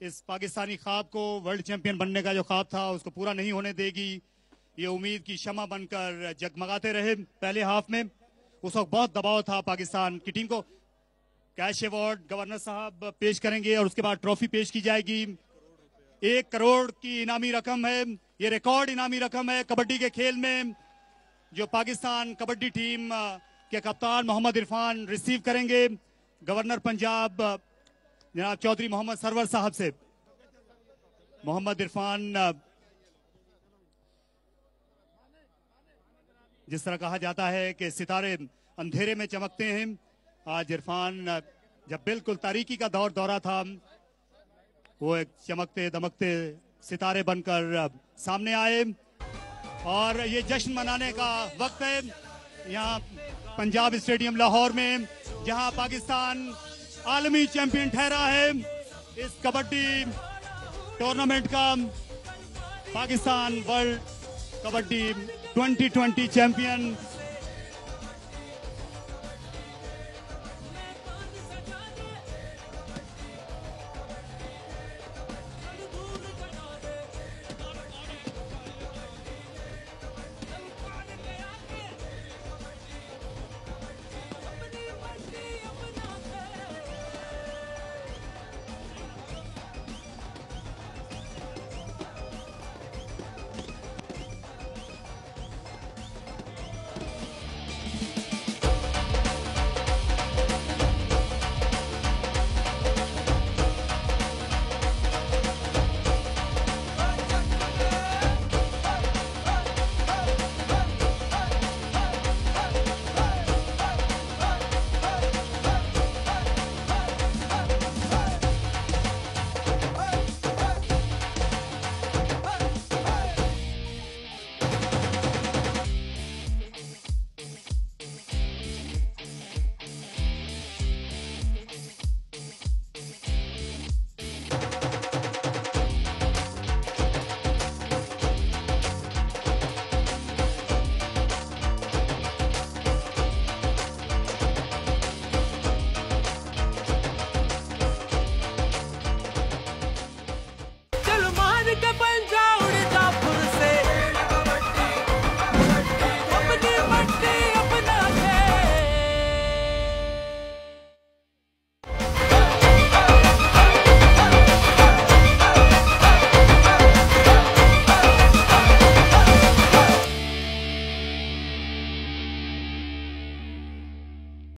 इस पाकिस्तानी ख्वाब को वर्ल्ड चैंपियन बनने का जो ख्वाब था, उसको पूरा नहीं होने देगी। ये उम्मीद की शमा बनकर जगमगाते रहे पहले हाफ़ में। उस वक्त बहुत दबाव था पाकिस्तान की टीम को। कैश अवार्ड गवर्नर साहब पेश करेंगे और उसके बाद ट्रॉफी पेश की जाएगी। एक करोड़ की इनामी रकम है। ये रिकॉर्ड इनामी रकम है कबड्डी के खेल में, जो पाकिस्तान कबड्डी टीम के कप्तान मोहम्मद इरफान रिसीव करेंगे। गवर्नर पंजाब जनाब चौधरी मोहम्मद सरवर साहब से। मोहम्मद इरफान जिस तरह कहा जाता है कि सितारे अंधेरे में चमकते हैं, आज इरफान जब बिल्कुल तारीकी का दौर दौरा था, वो एक चमकते दमकते सितारे बनकर सामने आए। और ये जश्न मनाने का वक्त है। यहाँ पंजाब स्टेडियम लाहौर में, जहाँ पाकिस्तान आलमी चैंपियन ठहरा है इस कबड्डी टूर्नामेंट का पाकिस्तान वर्ल्ड कबड्डी 2020 चैंपियन।